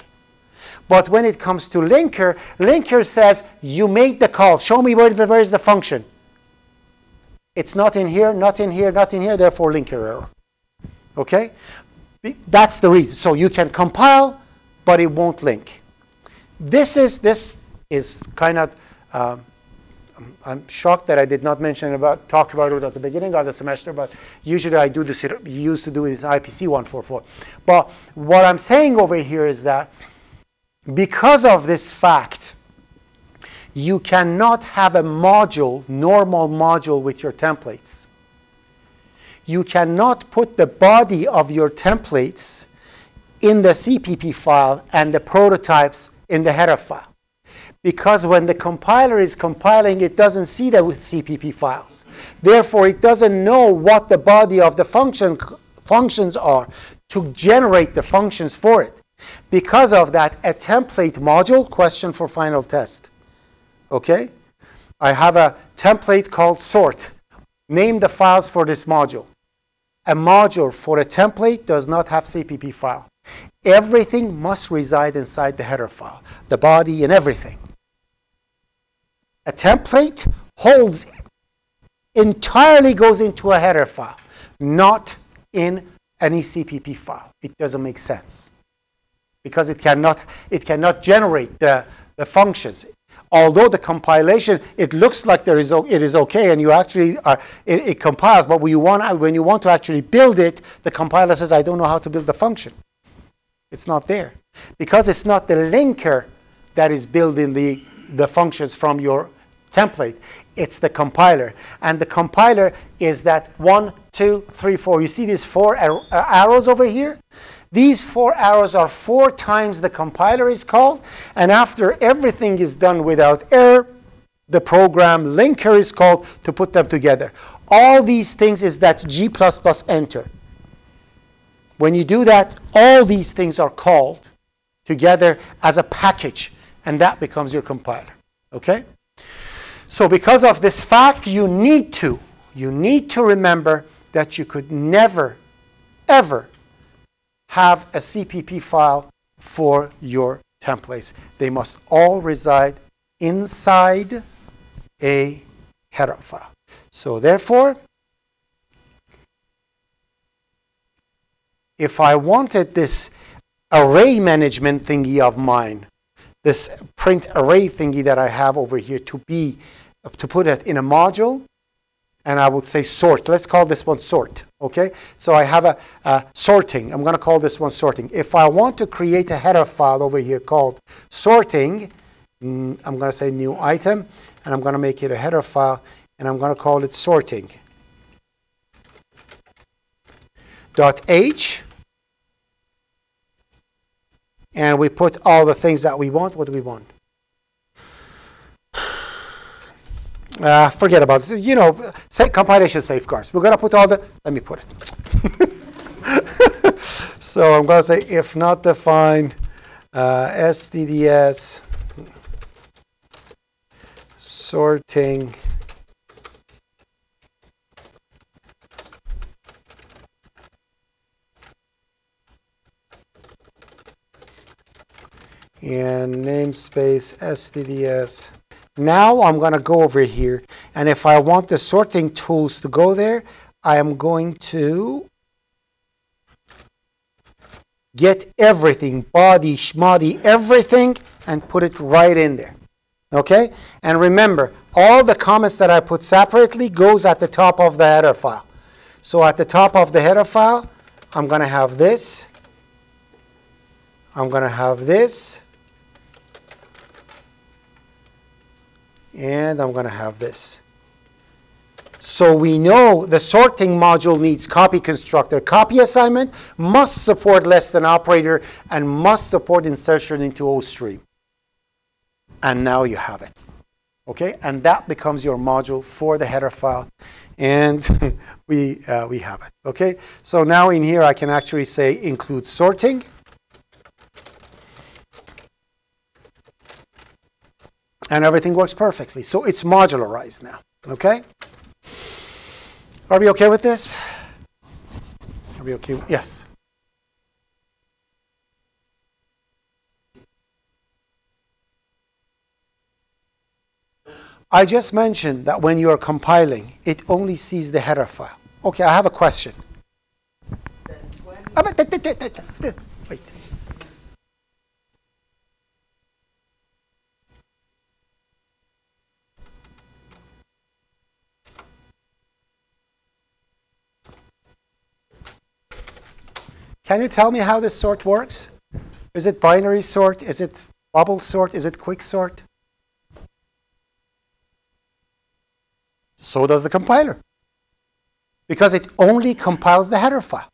But when it comes to linker, linker says, you made the call. Show me where, the, where is the function. It's not in here, not in here, not in here, therefore linker error. Okay? That's the reason. So you can compile, but it won't link. This is, this is kind of, um, I'm shocked that I did not mention about, talk about it at the beginning of the semester, but usually I do this, used to do this IPC 144. But what I'm saying over here is that because of this fact, you cannot have a module, normal module with your templates. You cannot put the body of your templates in the CPP file and the prototypes in the header file. Because when the compiler is compiling, it doesn't see that with CPP files. Therefore, it doesn't know what the body of the function functions are to generate the functions for it. Because of that, a template module, question for final test. Okay? I have a template called sort. Name the files for this module. A module for a template does not have CPP file. Everything must reside inside the header file, the body and everything. A template holds entirely goes into a header file, not in any CPP file. It doesn't make sense because it cannot, it cannot generate the, the functions. Although the compilation, it looks like there is, it is okay and you actually are, it, it compiles, but when you, want, when you want to actually build it, the compiler says, I don't know how to build the function. It's not there. Because it's not the linker that is building the, the functions from your template. It's the compiler. And the compiler is that one, two, three, four. You see these four uh, arrows over here? These four arrows are four times the compiler is called. And after everything is done without error, the program linker is called to put them together. All these things is that G++ enter. When you do that, all these things are called together as a package, and that becomes your compiler. Okay? So because of this fact, you need to, you need to remember that you could never, ever have a CPP file for your templates. They must all reside inside a header file. So therefore, if I wanted this array management thingy of mine, this print array thingy that I have over here to be, to put it in a module, and I would say sort. Let's call this one sort. Okay, so I have a, a sorting. I'm going to call this one sorting. If I want to create a header file over here called sorting, mm, I'm going to say new item, and I'm going to make it a header file, and I'm going to call it sorting. Dot h, and we put all the things that we want. What do we want? Uh, forget about this. You know, say compilation safeguards. We're going to put all the, let me put it. (laughs) so I'm going to say if not defined, uh, SDDS sorting and namespace SDDS now I'm going to go over here, and if I want the sorting tools to go there, I am going to get everything, body, schmody, everything, and put it right in there. Okay? And remember, all the comments that I put separately goes at the top of the header file. So at the top of the header file, I'm going to have this. I'm going to have this. And I'm going to have this. So we know the sorting module needs copy constructor. Copy assignment must support less than operator and must support insertion into OStream. And now you have it. Okay, and that becomes your module for the header file. And (laughs) we, uh, we have it. Okay, so now in here I can actually say include sorting. And everything works perfectly. So it's modularized now, okay? Are we okay with this? Are we okay? Yes. I just mentioned that when you are compiling, it only sees the header file. Okay, I have a question. Ah, Wait. Can you tell me how this sort works? Is it binary sort? Is it bubble sort? Is it quick sort? So does the compiler. Because it only compiles the header file.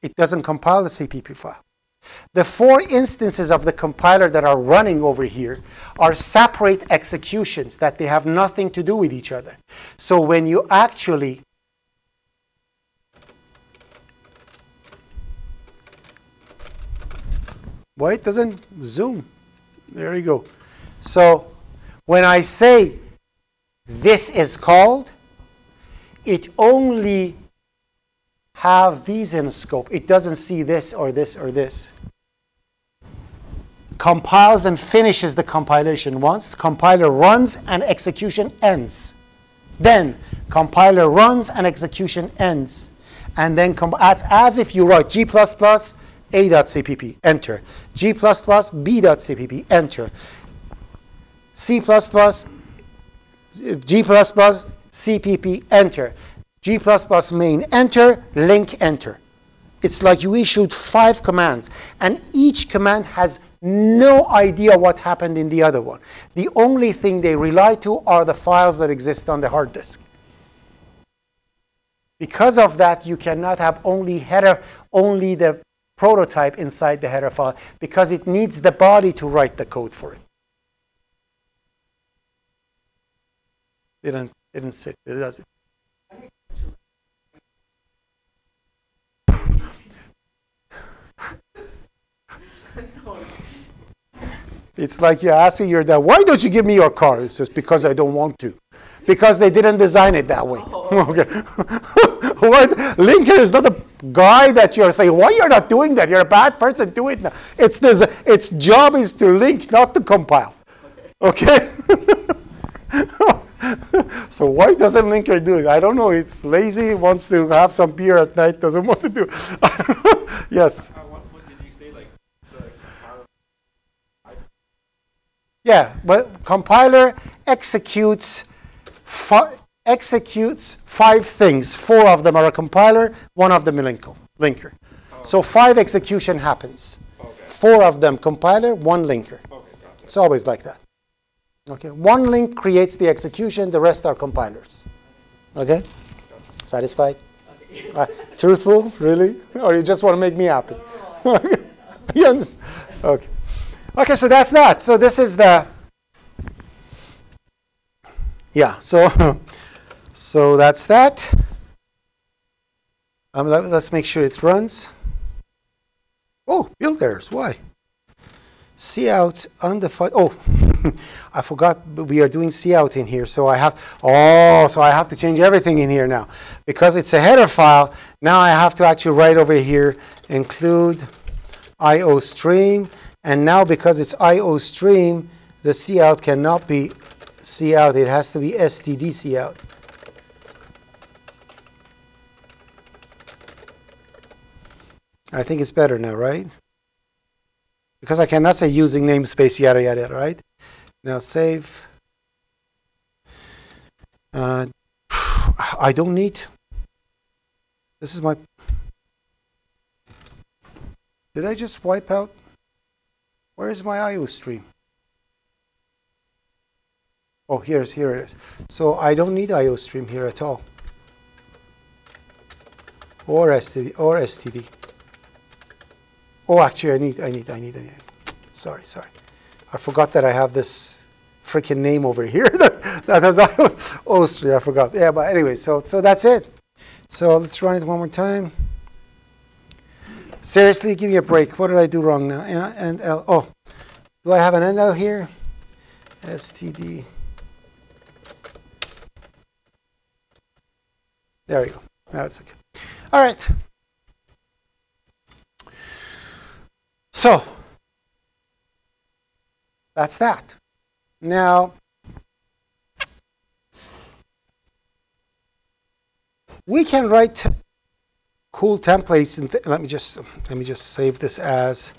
It doesn't compile the CPP file. The four instances of the compiler that are running over here are separate executions that they have nothing to do with each other. So when you actually Why it doesn't zoom? There you go. So when I say this is called, it only have these in scope. It doesn't see this or this or this. Compiles and finishes the compilation once. The compiler runs and execution ends. Then compiler runs and execution ends. And then as, as if you write G++, A.cpp, enter. G++, B.cpp, enter. C++, G++, CPP, enter. G++ main, enter, link, enter. It's like you issued five commands, and each command has no idea what happened in the other one. The only thing they rely to are the files that exist on the hard disk. Because of that, you cannot have only header, only the prototype inside the header file, because it needs the body to write the code for it. didn't didn't sit. It does it. It's like you're asking your dad, why don't you give me your car? It's just because I don't want to. Because they didn't design it that way. Oh. (laughs) okay. (laughs) what? Linker is not a guy that you're saying, why you're not doing that? You're a bad person, do it now. It's this, its job is to link, not to compile. Okay? okay? (laughs) so why doesn't Linker do it? I don't know. It's lazy, wants to have some beer at night, doesn't want to do. (laughs) yes. Uh, what, what did you say? Like yeah, but compiler executes executes five things. Four of them are a compiler, one of them a linker. linker. Oh. So five execution happens. Okay. Four of them compiler, one linker. Okay, it's always like that. Okay, one link creates the execution, the rest are compilers. Okay? Satisfied? Okay. Uh, truthful? Really? Or you just want to make me happy? (laughs) yes. Okay. Okay, so that's that. So this is the yeah. So (laughs) so that's that. Um, let, us make sure it runs. Oh, build errors. Why? cout undefined. Oh. (laughs) I forgot we are doing see out in here. So I have, oh, so I have to change everything in here now. Because it's a header file, now I have to actually write over here, include IO stream. And now because it's IO stream, the see out cannot be see out. It has to be std cout. I think it's better now, right? Because I cannot say using namespace, yada, yada, right? Now save. Uh, (sighs) I don't need. This is my. Did I just wipe out? Where is my IO stream? Oh, here's here it is. So I don't need IO stream here at all. Or STD or STD. Oh, actually, I need, I need, I need, I need. Sorry, sorry. I forgot that I have this freaking name over here (laughs) that, has Austria. Oh, I forgot. Yeah, but anyway, so so that's it. So let's run it one more time. Seriously, give me a break. What did I do wrong now? And L. Oh, do I have an NL here? STD. There we go. That's okay. All right. So, that's that. Now, we can write cool templates. And let me just let me just save this as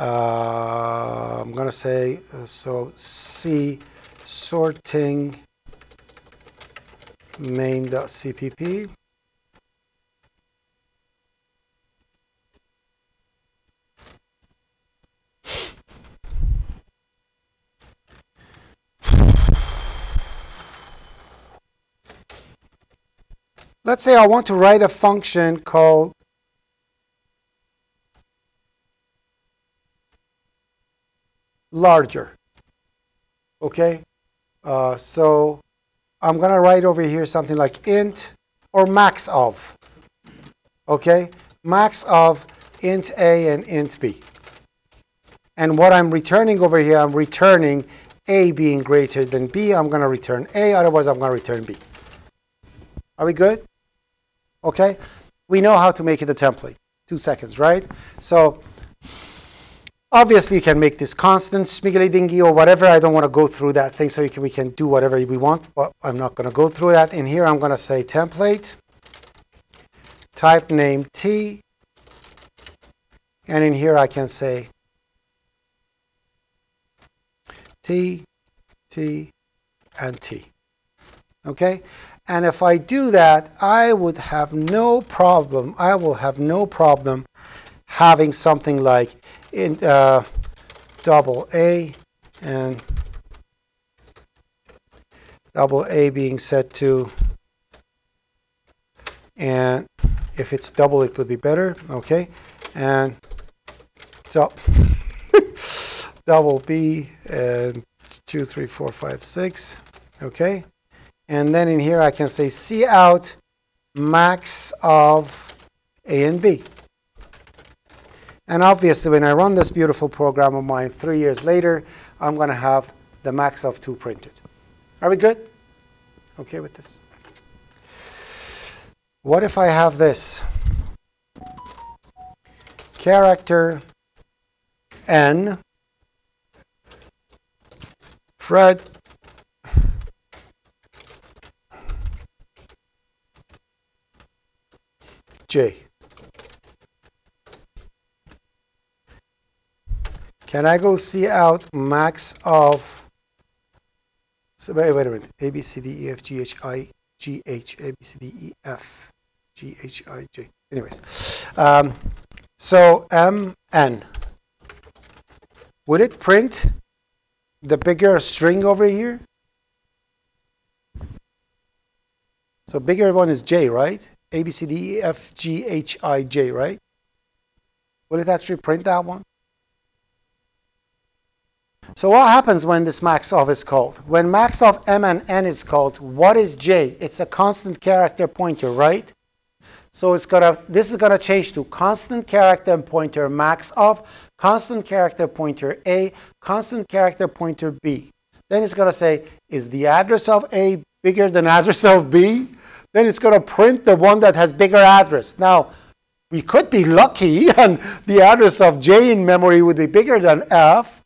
uh, I'm going to say uh, so. C sorting main.cpp. Let's say I want to write a function called larger. Okay? Uh, so I'm going to write over here something like int or max of. Okay? Max of int a and int b. And what I'm returning over here, I'm returning a being greater than b. I'm going to return a, otherwise I'm going to return b. Are we good? Okay? We know how to make it a template. Two seconds, right? So obviously you can make this constant, smiggly dingy or whatever. I don't want to go through that thing so can, we can do whatever we want, but I'm not going to go through that. In here I'm going to say template, type name T, and in here I can say T, T, and T. Okay? And if I do that, I would have no problem, I will have no problem having something like in uh, double A and double A being set to, and if it's double, it would be better, okay? And so (laughs) double B and two, three, four, five, six, okay? And then in here I can say cout max of A and B. And obviously when I run this beautiful program of mine three years later, I'm going to have the max of 2 printed. Are we good? Okay with this? What if I have this? Character N, Fred J. Can I go cout max of, so wait, wait a minute, A, B, C, D, E, F, G, H, I, G, H, A, B, C, D, E, F, G, H, I, J. Anyways, um, so M, N. Would it print the bigger string over here? So bigger one is J, right? A, B, C, D, E, F, G, H, I, J, right? Will it actually print that one? So what happens when this max of is called? When max of m and n is called, what is j? It's a constant character pointer, right? So it's gonna this is gonna change to constant character pointer max of, constant character pointer a, constant character pointer b. Then it's gonna say, is the address of a bigger than address of b? Then it's going to print the one that has bigger address. Now, we could be lucky (laughs) and the address of J in memory would be bigger than F,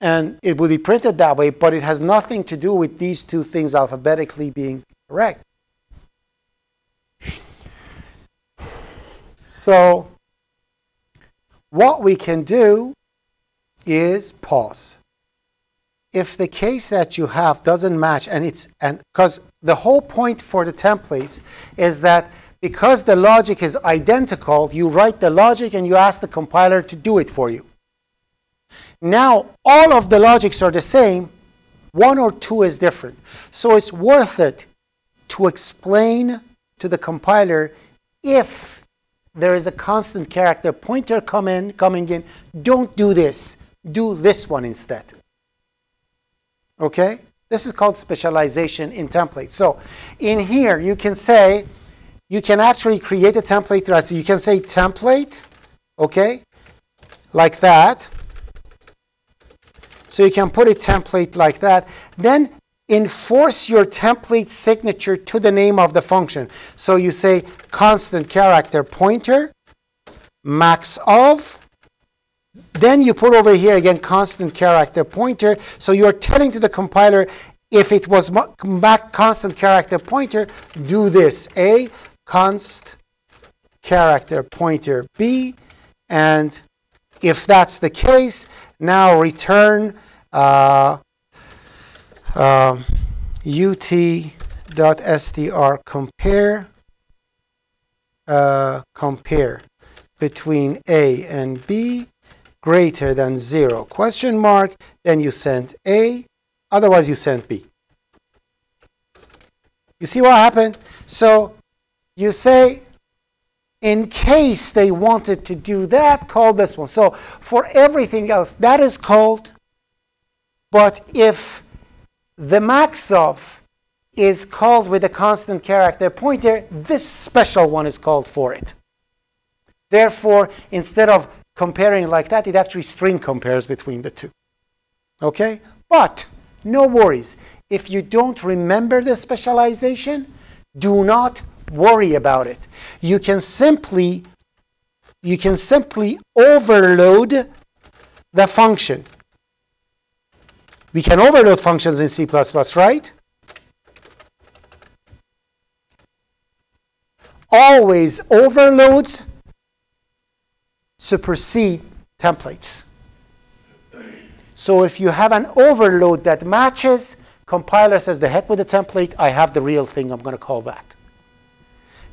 and it would be printed that way, but it has nothing to do with these two things alphabetically being correct. So, what we can do is pause if the case that you have doesn't match and it's and because the whole point for the templates is that because the logic is identical you write the logic and you ask the compiler to do it for you. Now all of the logics are the same. One or two is different. So it's worth it to explain to the compiler if there is a constant character pointer come in, coming in don't do this. Do this one instead. Okay? This is called specialization in templates. So in here, you can say, you can actually create a template. thread. So you can say template, okay, like that. So you can put a template like that. Then enforce your template signature to the name of the function. So you say constant character pointer, max of, then you put over here again constant character pointer. So you're telling to the compiler if it was back constant character pointer, do this. A const character pointer B. And if that's the case, now return uh, uh, ut.str compare uh, compare between A and B greater than 0 question mark. Then you send A. Otherwise you send B. You see what happened? So you say in case they wanted to do that call this one. So for everything else that is called but if the max of is called with a constant character pointer, this special one is called for it. Therefore, instead of comparing like that, it actually string compares between the two. Okay? But no worries. If you don't remember the specialization, do not worry about it. You can simply you can simply overload the function. We can overload functions in C++, right? Always overloads supersede templates. So if you have an overload that matches, compiler says, the heck with the template, I have the real thing, I'm going to call that.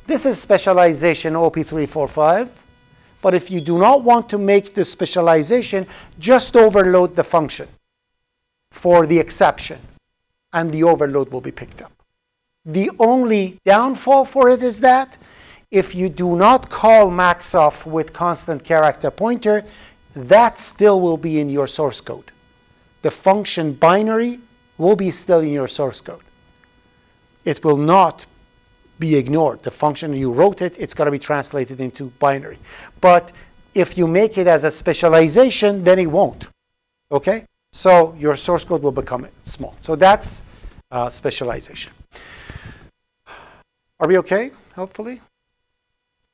This is specialization OOP345. But if you do not want to make the specialization, just overload the function for the exception, and the overload will be picked up. The only downfall for it is that if you do not call maxof with constant character pointer, that still will be in your source code. The function binary will be still in your source code. It will not be ignored. The function you wrote it, it's going to be translated into binary. But if you make it as a specialization, then it won't. Okay? So your source code will become small. So that's uh, specialization. Are we okay, hopefully?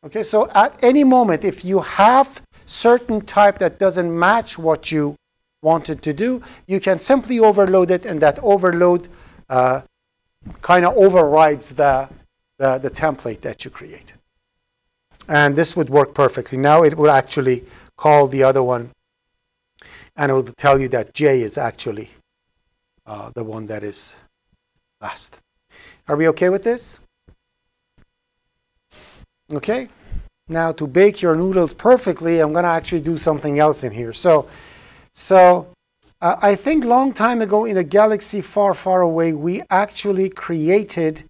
Okay, so at any moment, if you have certain type that doesn't match what you wanted to do, you can simply overload it, and that overload uh, kind of overrides the, the, the template that you created. And this would work perfectly. Now it would actually call the other one and it will tell you that J is actually uh, the one that is last. Are we okay with this? Okay. Now to bake your noodles perfectly, I'm going to actually do something else in here. So, so uh, I think long time ago in a galaxy far, far away, we actually created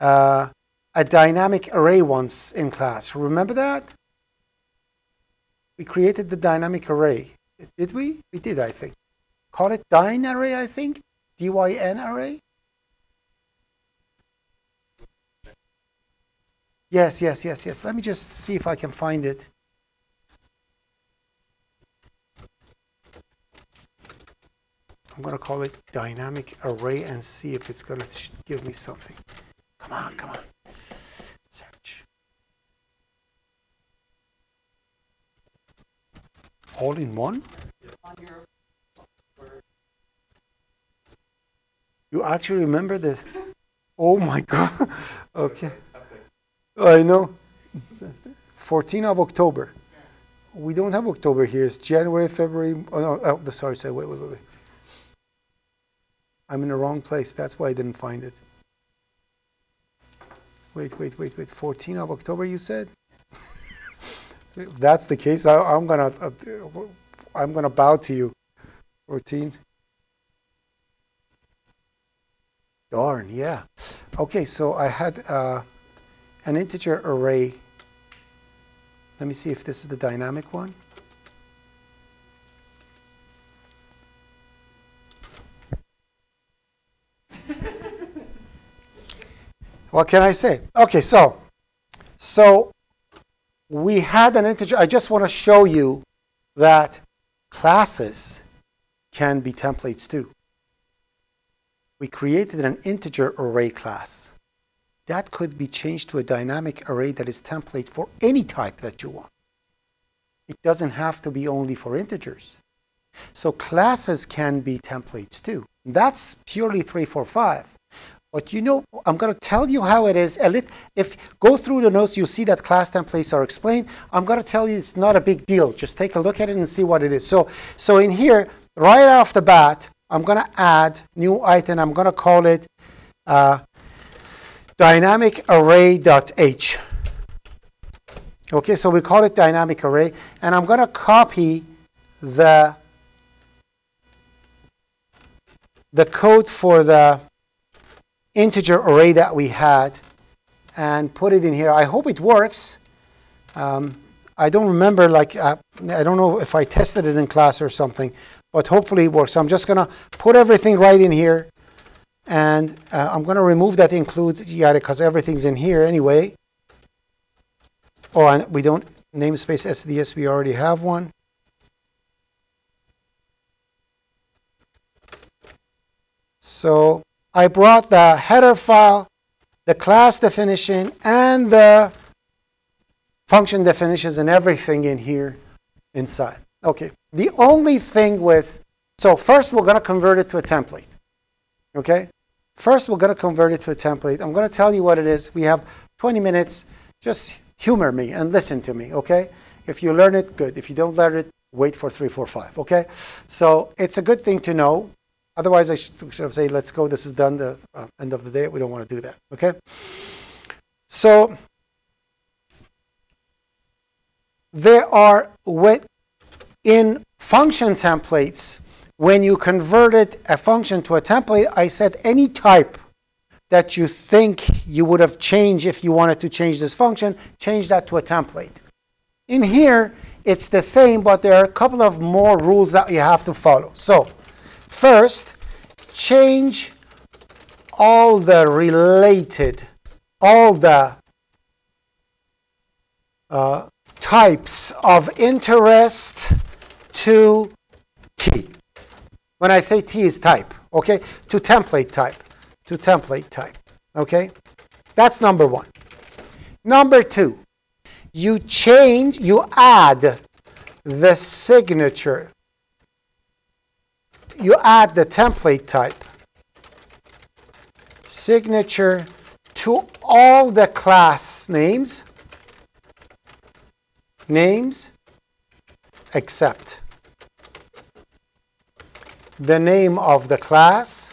uh, a dynamic array once in class. Remember that? We created the dynamic array. Did we? We did, I think. Call it dyn array, I think. dyn array. Yes, yes, yes, yes. Let me just see if I can find it. I'm going to call it dynamic array and see if it's going to give me something. Come on, come on. Search. All in one? You actually remember the. Oh my (laughs) God. okay. I know. 14 of October. We don't have October here. It's January, February. Oh, no. Oh, sorry, sorry. Wait, wait, wait, wait. I'm in the wrong place. That's why I didn't find it. Wait, wait, wait, wait. 14 of October, you said? If (laughs) that's the case, I, am gonna uh, I'm gonna bow to you. 14. Darn, yeah. Okay, so I had uh, an integer array. Let me see if this is the dynamic one. (laughs) what can I say? Okay, so so we had an integer. I just want to show you that classes can be templates too. we created an integer array class. That could be changed to a dynamic array that is template for any type that you want. It doesn't have to be only for integers. So classes can be templates too. That's purely 345. But you know, I'm going to tell you how it is. If go through the notes, you'll see that class templates are explained. I'm going to tell you it's not a big deal. Just take a look at it and see what it is. So, so in here, right off the bat, I'm going to add new item. I'm going to call it uh, dynamic array.h. Okay, so we call it dynamic array, and I'm going to copy the the code for the integer array that we had and put it in here. I hope it works. Um, I don't remember, like, uh, I don't know if I tested it in class or something, but hopefully it works. So I'm just going to put everything right in here. And uh, I'm going to remove that includes yada because everything's in here anyway. Oh, we don't namespace SDDS, we already have one. So I brought the header file, the class definition, and the function definitions and everything in here inside. Okay, the only thing with, so first we're going to convert it to a template. Okay, first we're going to convert it to a template. I'm going to tell you what it is. We have 20 minutes. Just humor me and listen to me, okay? If you learn it, good. If you don't learn it, wait for 345, okay? So it's a good thing to know. Otherwise, I should, should said, let's go, this is done, the uh, end of the day. We don't want to do that, okay? So there are, in function templates, when you converted a function to a template, I said any type that you think you would have changed if you wanted to change this function, change that to a template. In here, it's the same, but there are a couple of more rules that you have to follow. So First, change all the related, all the uh, types of interest to T. When I say T is type, okay, to template type, to template type, okay? That's number one. Number two, you change, you add the signature you add the template type signature to all the class names names except the name of the class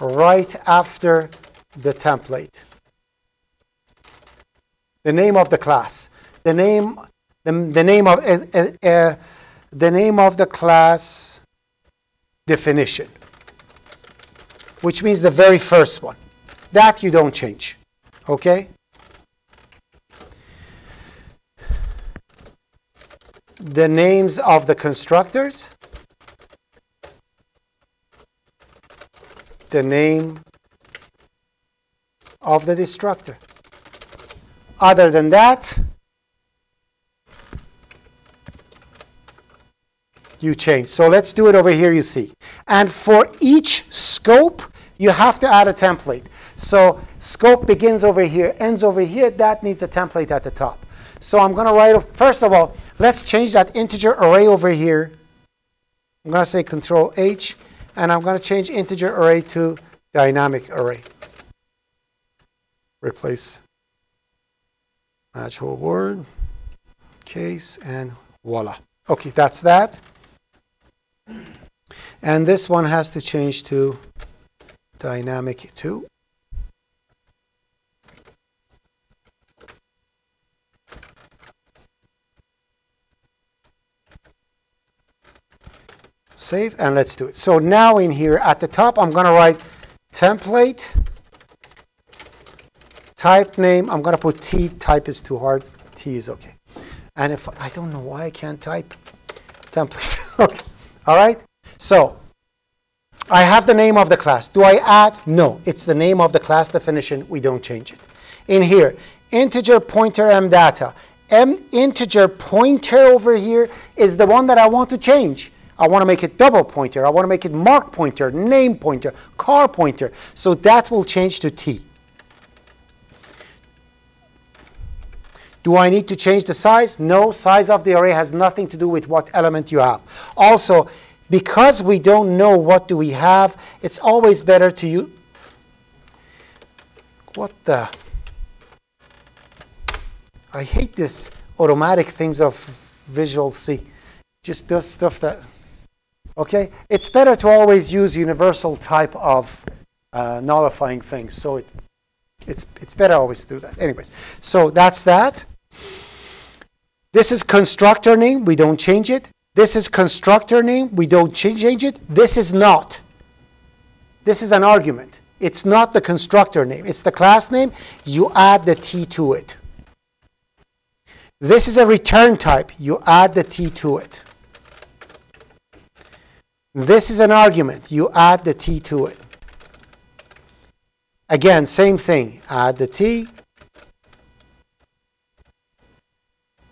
right after the template. The name of the class. The name the, the name of uh, uh, the name of the class definition, which means the very first one. That you don't change. Okay? The names of the constructors, the name of the destructor. Other than that, you change. So let's do it over here, you see. And for each scope, you have to add a template. So scope begins over here, ends over here. That needs a template at the top. So I'm going to write, first of all, let's change that integer array over here. I'm going to say Control H, and I'm going to change integer array to dynamic array. Replace match whole word, case, and voila. Okay, that's that. And this one has to change to dynamic 2. Save, and let's do it. So now in here, at the top, I'm going to write template, type name. I'm going to put T. Type is too hard. T is OK. And if I don't know why I can't type template. (laughs) okay. All right? So I have the name of the class. Do I add? No. It's the name of the class definition. We don't change it. In here, integer pointer m data. M integer pointer over here is the one that I want to change. I want to make it double pointer. I want to make it mark pointer, name pointer, car pointer. So that will change to T. Do I need to change the size? No, size of the array has nothing to do with what element you have. Also, because we don't know what do we have, it's always better to use... What the... I hate this automatic things of Visual C. Just does stuff that... Okay? It's better to always use universal type of uh, nullifying things. So it, it's, it's better always to do that. Anyways, so that's that. This is constructor name. We don't change it. This is constructor name. We don't change it. This is not. This is an argument. It's not the constructor name. It's the class name. You add the T to it. This is a return type. You add the T to it. This is an argument. You add the T to it. Again, same thing. Add the T.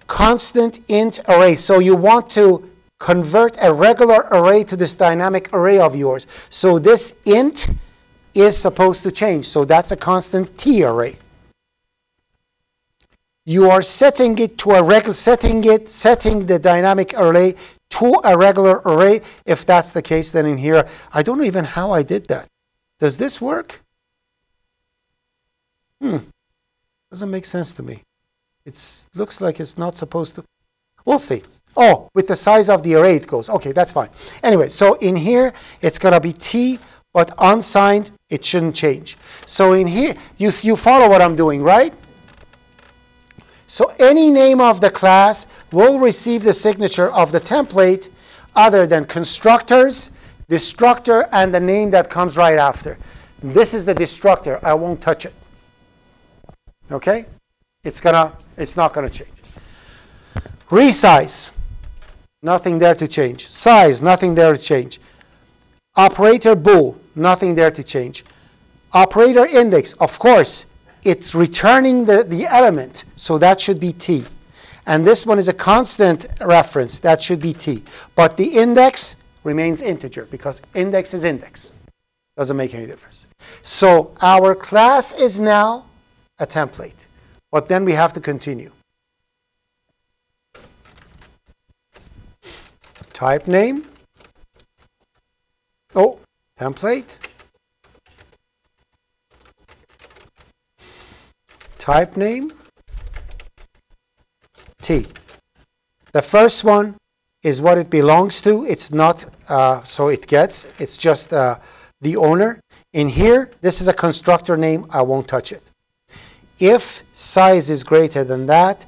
Constant int array. So you want to convert a regular array to this dynamic array of yours. So this int is supposed to change. So that's a constant T array. You are setting it to a regular, setting it, setting the dynamic array to a regular array. If that's the case, then in here, I don't know even how I did that. Does this work? Hmm. Doesn't make sense to me. It looks like it's not supposed to. We'll see. Oh, with the size of the array it goes. Okay, that's fine. Anyway, so in here, it's going to be T, but unsigned, it shouldn't change. So in here, you, you follow what I'm doing, right? So any name of the class will receive the signature of the template other than constructors, destructor, and the name that comes right after. This is the destructor. I won't touch it. Okay? It's gonna it's not gonna change. Resize. Nothing there to change. Size, nothing there to change. Operator bool, nothing there to change. Operator index, of course, it's returning the, the element, so that should be t. And this one is a constant reference, that should be t. But the index remains integer because index is index. Doesn't make any difference. So our class is now a template. But then we have to continue. Type name. Oh, template. Type name. T. The first one is what it belongs to. It's not uh, so it gets. It's just uh, the owner. In here, this is a constructor name. I won't touch it. If size is greater than that,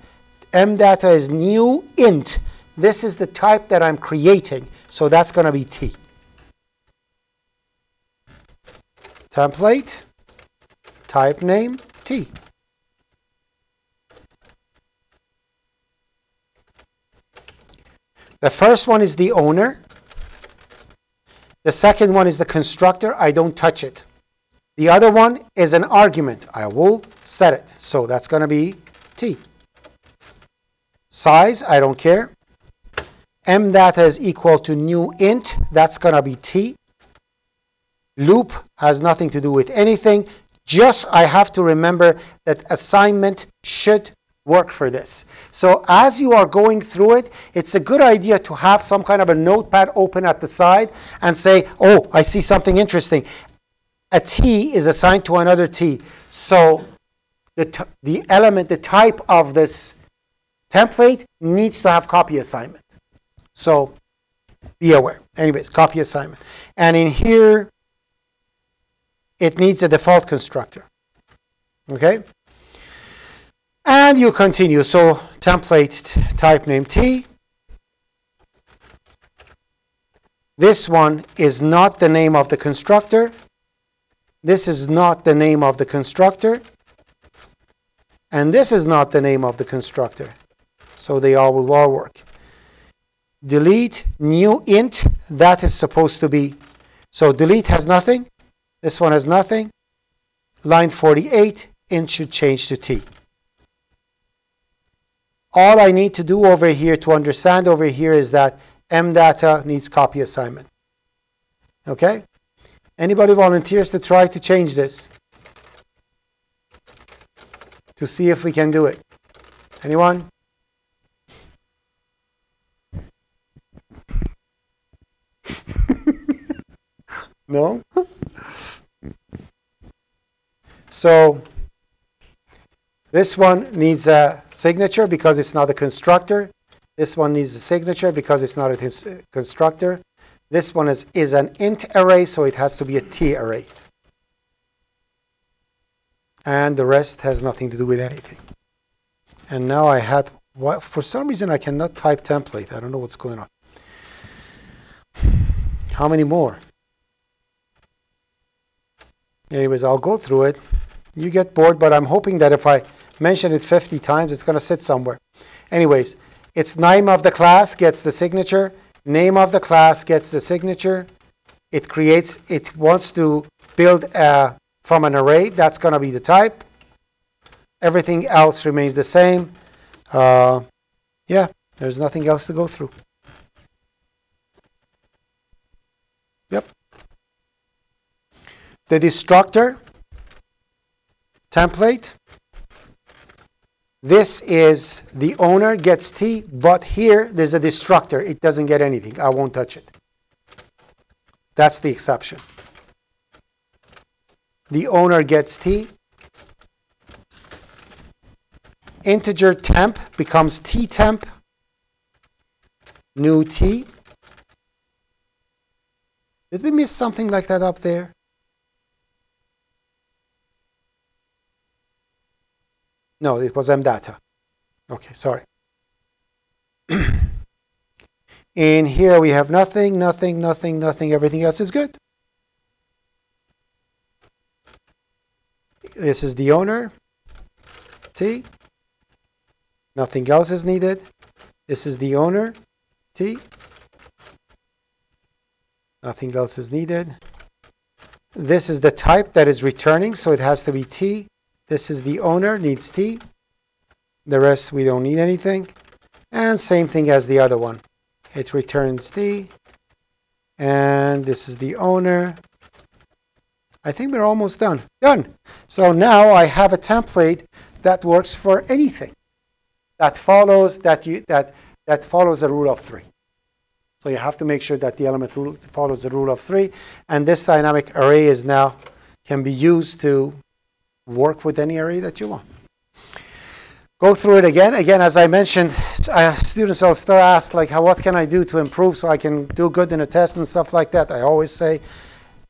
mdata is new int. This is the type that I'm creating. So that's going to be t. Template, type name, t. The first one is the owner. The second one is the constructor. I don't touch it. The other one is an argument. I will set it. So that's going to be t. Size, I don't care. m data is equal to new int. That's going to be t. Loop has nothing to do with anything. Just I have to remember that assignment should work for this. So as you are going through it, it's a good idea to have some kind of a notepad open at the side and say, oh, I see something interesting a t is assigned to another t. So the, the element, the type of this template needs to have copy assignment. So be aware. Anyways, copy assignment. And in here, it needs a default constructor. Okay? And you continue. So template type name t. This one is not the name of the constructor. This is not the name of the constructor. And this is not the name of the constructor. So they all will all work. Delete new int, that is supposed to be. So delete has nothing. This one has nothing. Line 48, int should change to t. All I need to do over here to understand over here is that mdata needs copy assignment. Okay? Anybody volunteers to try to change this? To see if we can do it. Anyone? (laughs) no? (laughs) so this one needs a signature because it's not a constructor. This one needs a signature because it's not a constructor. This one is, is an int array, so it has to be a t array. And the rest has nothing to do with anything. And now I had, what, for some reason I cannot type template. I don't know what's going on. How many more? Anyways, I'll go through it. You get bored, but I'm hoping that if I mention it 50 times, it's going to sit somewhere. Anyways, it's name of the class gets the signature. Name of the class gets the signature. It creates, it wants to build a, from an array. That's going to be the type. Everything else remains the same. Uh, yeah, there's nothing else to go through. Yep. The destructor template this is the owner gets T, but here there's a destructor. It doesn't get anything. I won't touch it. That's the exception. The owner gets T. Integer temp becomes T temp. New T. Did we miss something like that up there? No, it was mdata. Okay, sorry. (clears throat) In here we have nothing, nothing, nothing, nothing. Everything else is good. This is the owner. T. Nothing else is needed. This is the owner. T. Nothing else is needed. This is the type that is returning, so it has to be T. This is the owner, needs T. The rest, we don't need anything. And same thing as the other one. It returns T. And this is the owner. I think we're almost done. Done. So now I have a template that works for anything. That follows that you that that follows the rule of three. So you have to make sure that the element rule follows the rule of three. And this dynamic array is now can be used to work with any area that you want. Go through it again. Again, as I mentioned, uh, students will still ask, like, how, what can I do to improve so I can do good in a test and stuff like that. I always say,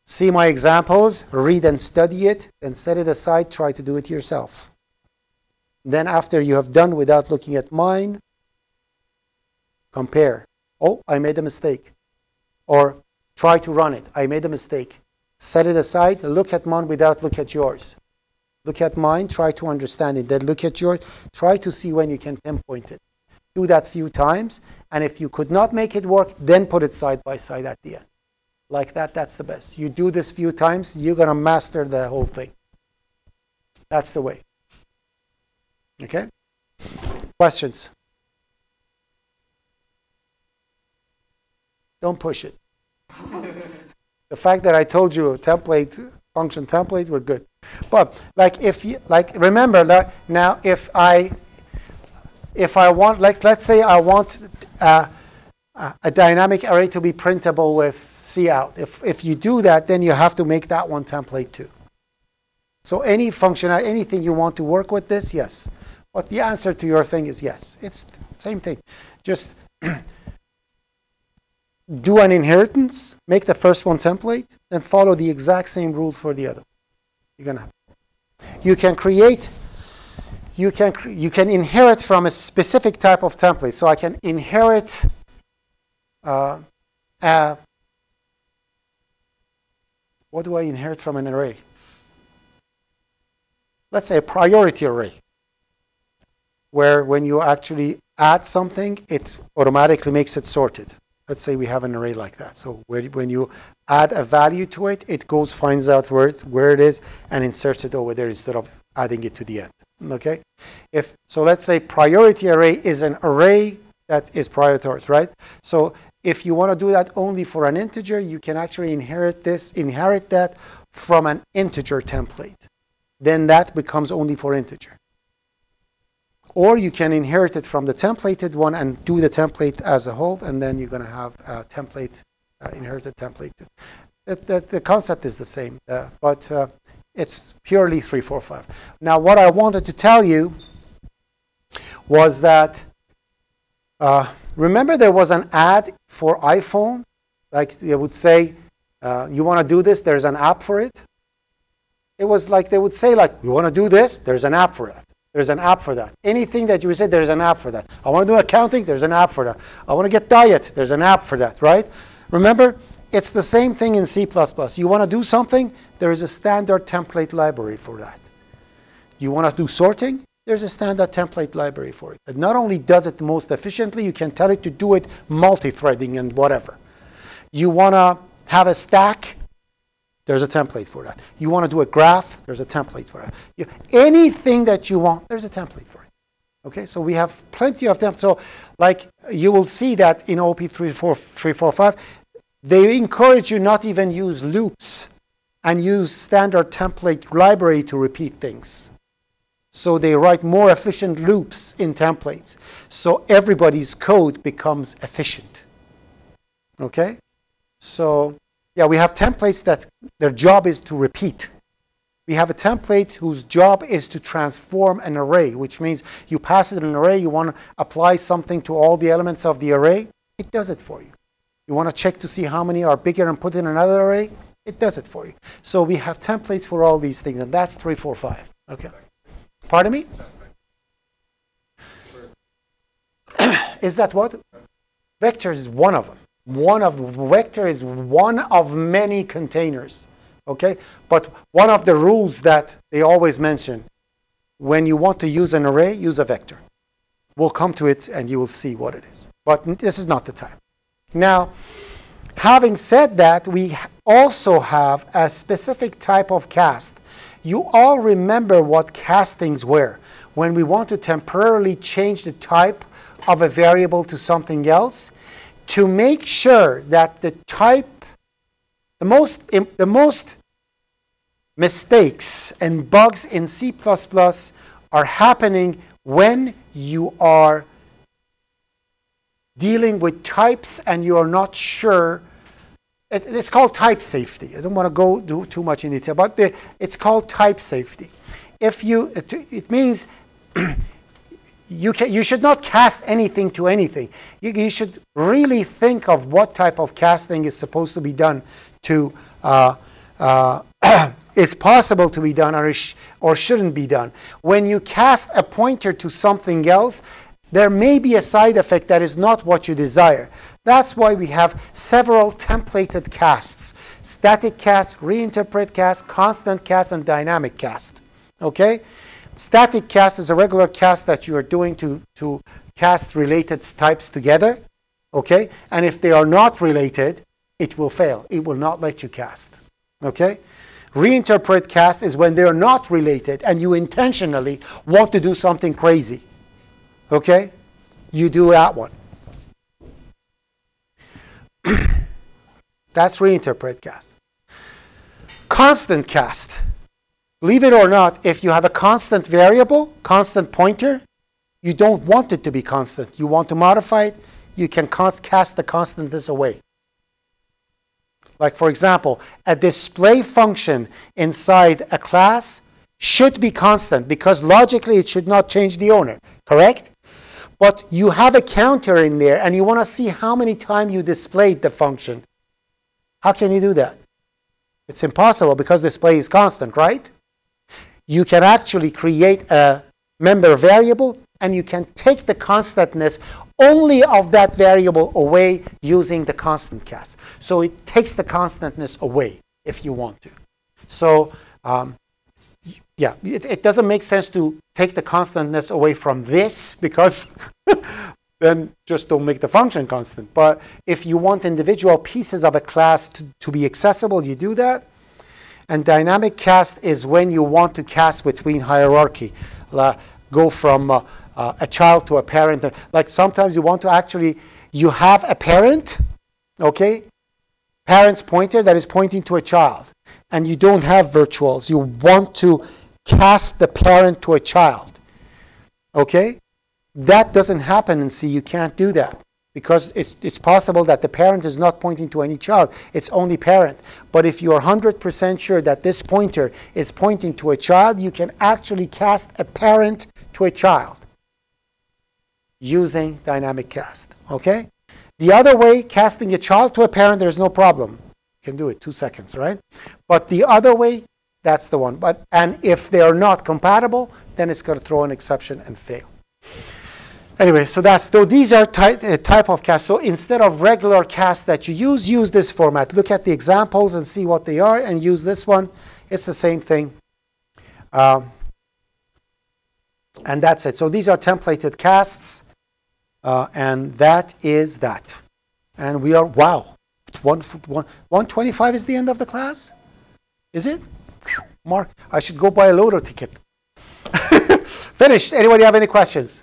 see my examples, read and study it, and set it aside, try to do it yourself. Then after you have done without looking at mine, compare. Oh, I made a mistake. Or try to run it. I made a mistake. Set it aside, look at mine without look at yours. Look at mine, try to understand it. Then look at yours, try to see when you can pinpoint it. Do that few times, and if you could not make it work, then put it side by side at the end. Like that, that's the best. You do this few times, you're going to master the whole thing. That's the way. Okay? Questions? Don't push it. (laughs) the fact that I told you a template, function template, we're good. But like if you like remember that now if I if I want like let's say I want uh, a dynamic array to be printable with cout. If if you do that, then you have to make that one template too. So any function, anything you want to work with this, yes. But the answer to your thing is yes. It's same thing. Just (clears throat) do an inheritance, make the first one template, then follow the exact same rules for the other. You're gonna you can create you can you can inherit from a specific type of template. So i can inherit uh, a, what do i inherit from an array? Let's say a priority array where when you actually add something it automatically makes it sorted let's say we have an array like that so where, when you add a value to it, it goes, finds out where it, where it is, and inserts it over there instead of adding it to the end. Okay? If So let's say priority array is an array that is prior right? So if you want to do that only for an integer, you can actually inherit this, inherit that from an integer template. Then that becomes only for integer. Or you can inherit it from the templated one and do the template as a whole, and then you're going to have a template, uh, inherited template. It, the, concept is the same, uh, but uh, it's purely 345. Now, what I wanted to tell you was that, uh, remember there was an ad for iPhone? Like they would say, uh, you want to do this, there's an app for it. It was like they would say, like, you want to do this, there's an app for that. There's an app for that. Anything that you say, there's an app for that. I want to do accounting, there's an app for that. I want to get diet, there's an app for that, right? Remember, it's the same thing in C++. You want to do something, there is a standard template library for that. You want to do sorting, there's a standard template library for it. It not only does it most efficiently, you can tell it to do it multi-threading and whatever. You want to have a stack, there's a template for that. You want to do a graph, there's a template for that. You, anything that you want, there's a template for it. Okay, so we have plenty of them. So, like you will see that in OOP 345, they encourage you not even use loops and use standard template library to repeat things. So they write more efficient loops in templates. So everybody's code becomes efficient. Okay? So yeah, we have templates that their job is to repeat. We have a template whose job is to transform an array, which means you pass it an array, you want to apply something to all the elements of the array, it does it for you. You want to check to see how many are bigger and put in another array, it does it for you. So we have templates for all these things, and that's 345. Okay. Pardon me? (coughs) is that what? Vector is one of them one of vector is one of many containers okay? But one of the rules that they always mention when you want to use an array use a vector. We'll come to it and you will see what it is. But this is not the time. Now having said that we also have a specific type of cast. You all remember what castings were. When we want to temporarily change the type of a variable to something else to make sure that the type, the most, the most mistakes and bugs in C++ are happening when you are dealing with types and you are not sure. it's called type safety. I don't want to go do too much in detail, but the, it's called type safety. If you, it, it means (clears throat) you, can, you should not cast anything to anything. You, you, should really think of what type of casting is supposed to be done to, uh, uh, (clears throat) is possible to be done or, sh or shouldn't be done. When you cast a pointer to something else, there may be a side effect that is not what you desire. That's why we have several templated casts. Static cast, reinterpret cast, constant cast, and dynamic cast. Okay? Static cast is a regular cast that you are doing to, to cast related types together. Okay? And if they are not related, it will fail. It will not let you cast. Okay? Reinterpret cast is when they're not related and you intentionally want to do something crazy. Okay? You do that one. (clears throat) That's reinterpret cast. Constant cast Believe it or not, if you have a constant variable, constant pointer, you don't want it to be constant. You want to modify it, you can cast the constantness away. Like for example, a display function inside a class should be constant because logically it should not change the owner, correct? But you have a counter in there and you want to see how many times you displayed the function. How can you do that? It's impossible because display is constant, right? You can actually create a member variable and you can take the constantness only of that variable away using the constant cast. So it takes the constantness away if you want to. So um, yeah, it, it, doesn't make sense to take the constantness away from this because (laughs) then just don't make the function constant. But if you want individual pieces of a class to, to be accessible, you do that. And dynamic cast is when you want to cast between hierarchy. Uh, go from uh, uh, a child to a parent. Like sometimes you want to actually, you have a parent, okay, parent's pointer that is pointing to a child, and you don't have virtuals. You want to cast the parent to a child, okay? That doesn't happen in C. You can't do that because it's, it's possible that the parent is not pointing to any child. It's only parent. But if you're 100% sure that this pointer is pointing to a child, you can actually cast a parent to a child using dynamic cast. Okay? The other way, casting a child to a parent, there's no problem. You can do it two seconds, right? But the other way, that's the one. But and if they're not compatible, then it's going to throw an exception and fail. Anyway, so that's so these are type, uh, type of cast. So instead of regular cast that you use, use this format. Look at the examples and see what they are, and use this one. It's the same thing. Um, and that's it. So these are templated casts, uh, and that is that. And we are wow, one, one, 125 is the end of the class. Is it? Mark, I should go buy a loader ticket. (laughs) Finished. Anybody have any questions?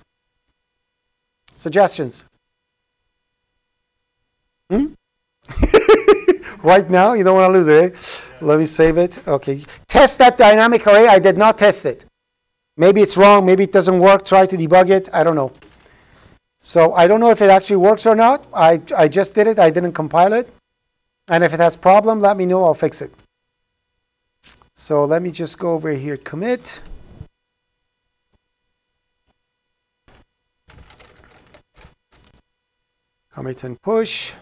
Suggestions? Hmm? (laughs) right now? You don't want to lose it, eh? Let me save it. Okay. Test that dynamic array. I did not test it. Maybe it's wrong. Maybe it doesn't work. Try to debug it. I don't know. So I don't know if it actually works or not. I, I just did it. I didn't compile it. And if it has problem, let me know. I'll fix it. So let me just go over here, commit. And push.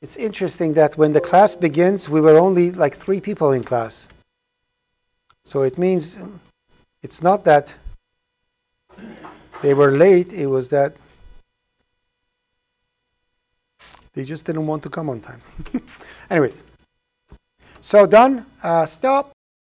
It's interesting that when the class begins, we were only like three people in class. So it means it's not that they were late, it was that they just didn't want to come on time. (laughs) Anyways, so done, uh, stop.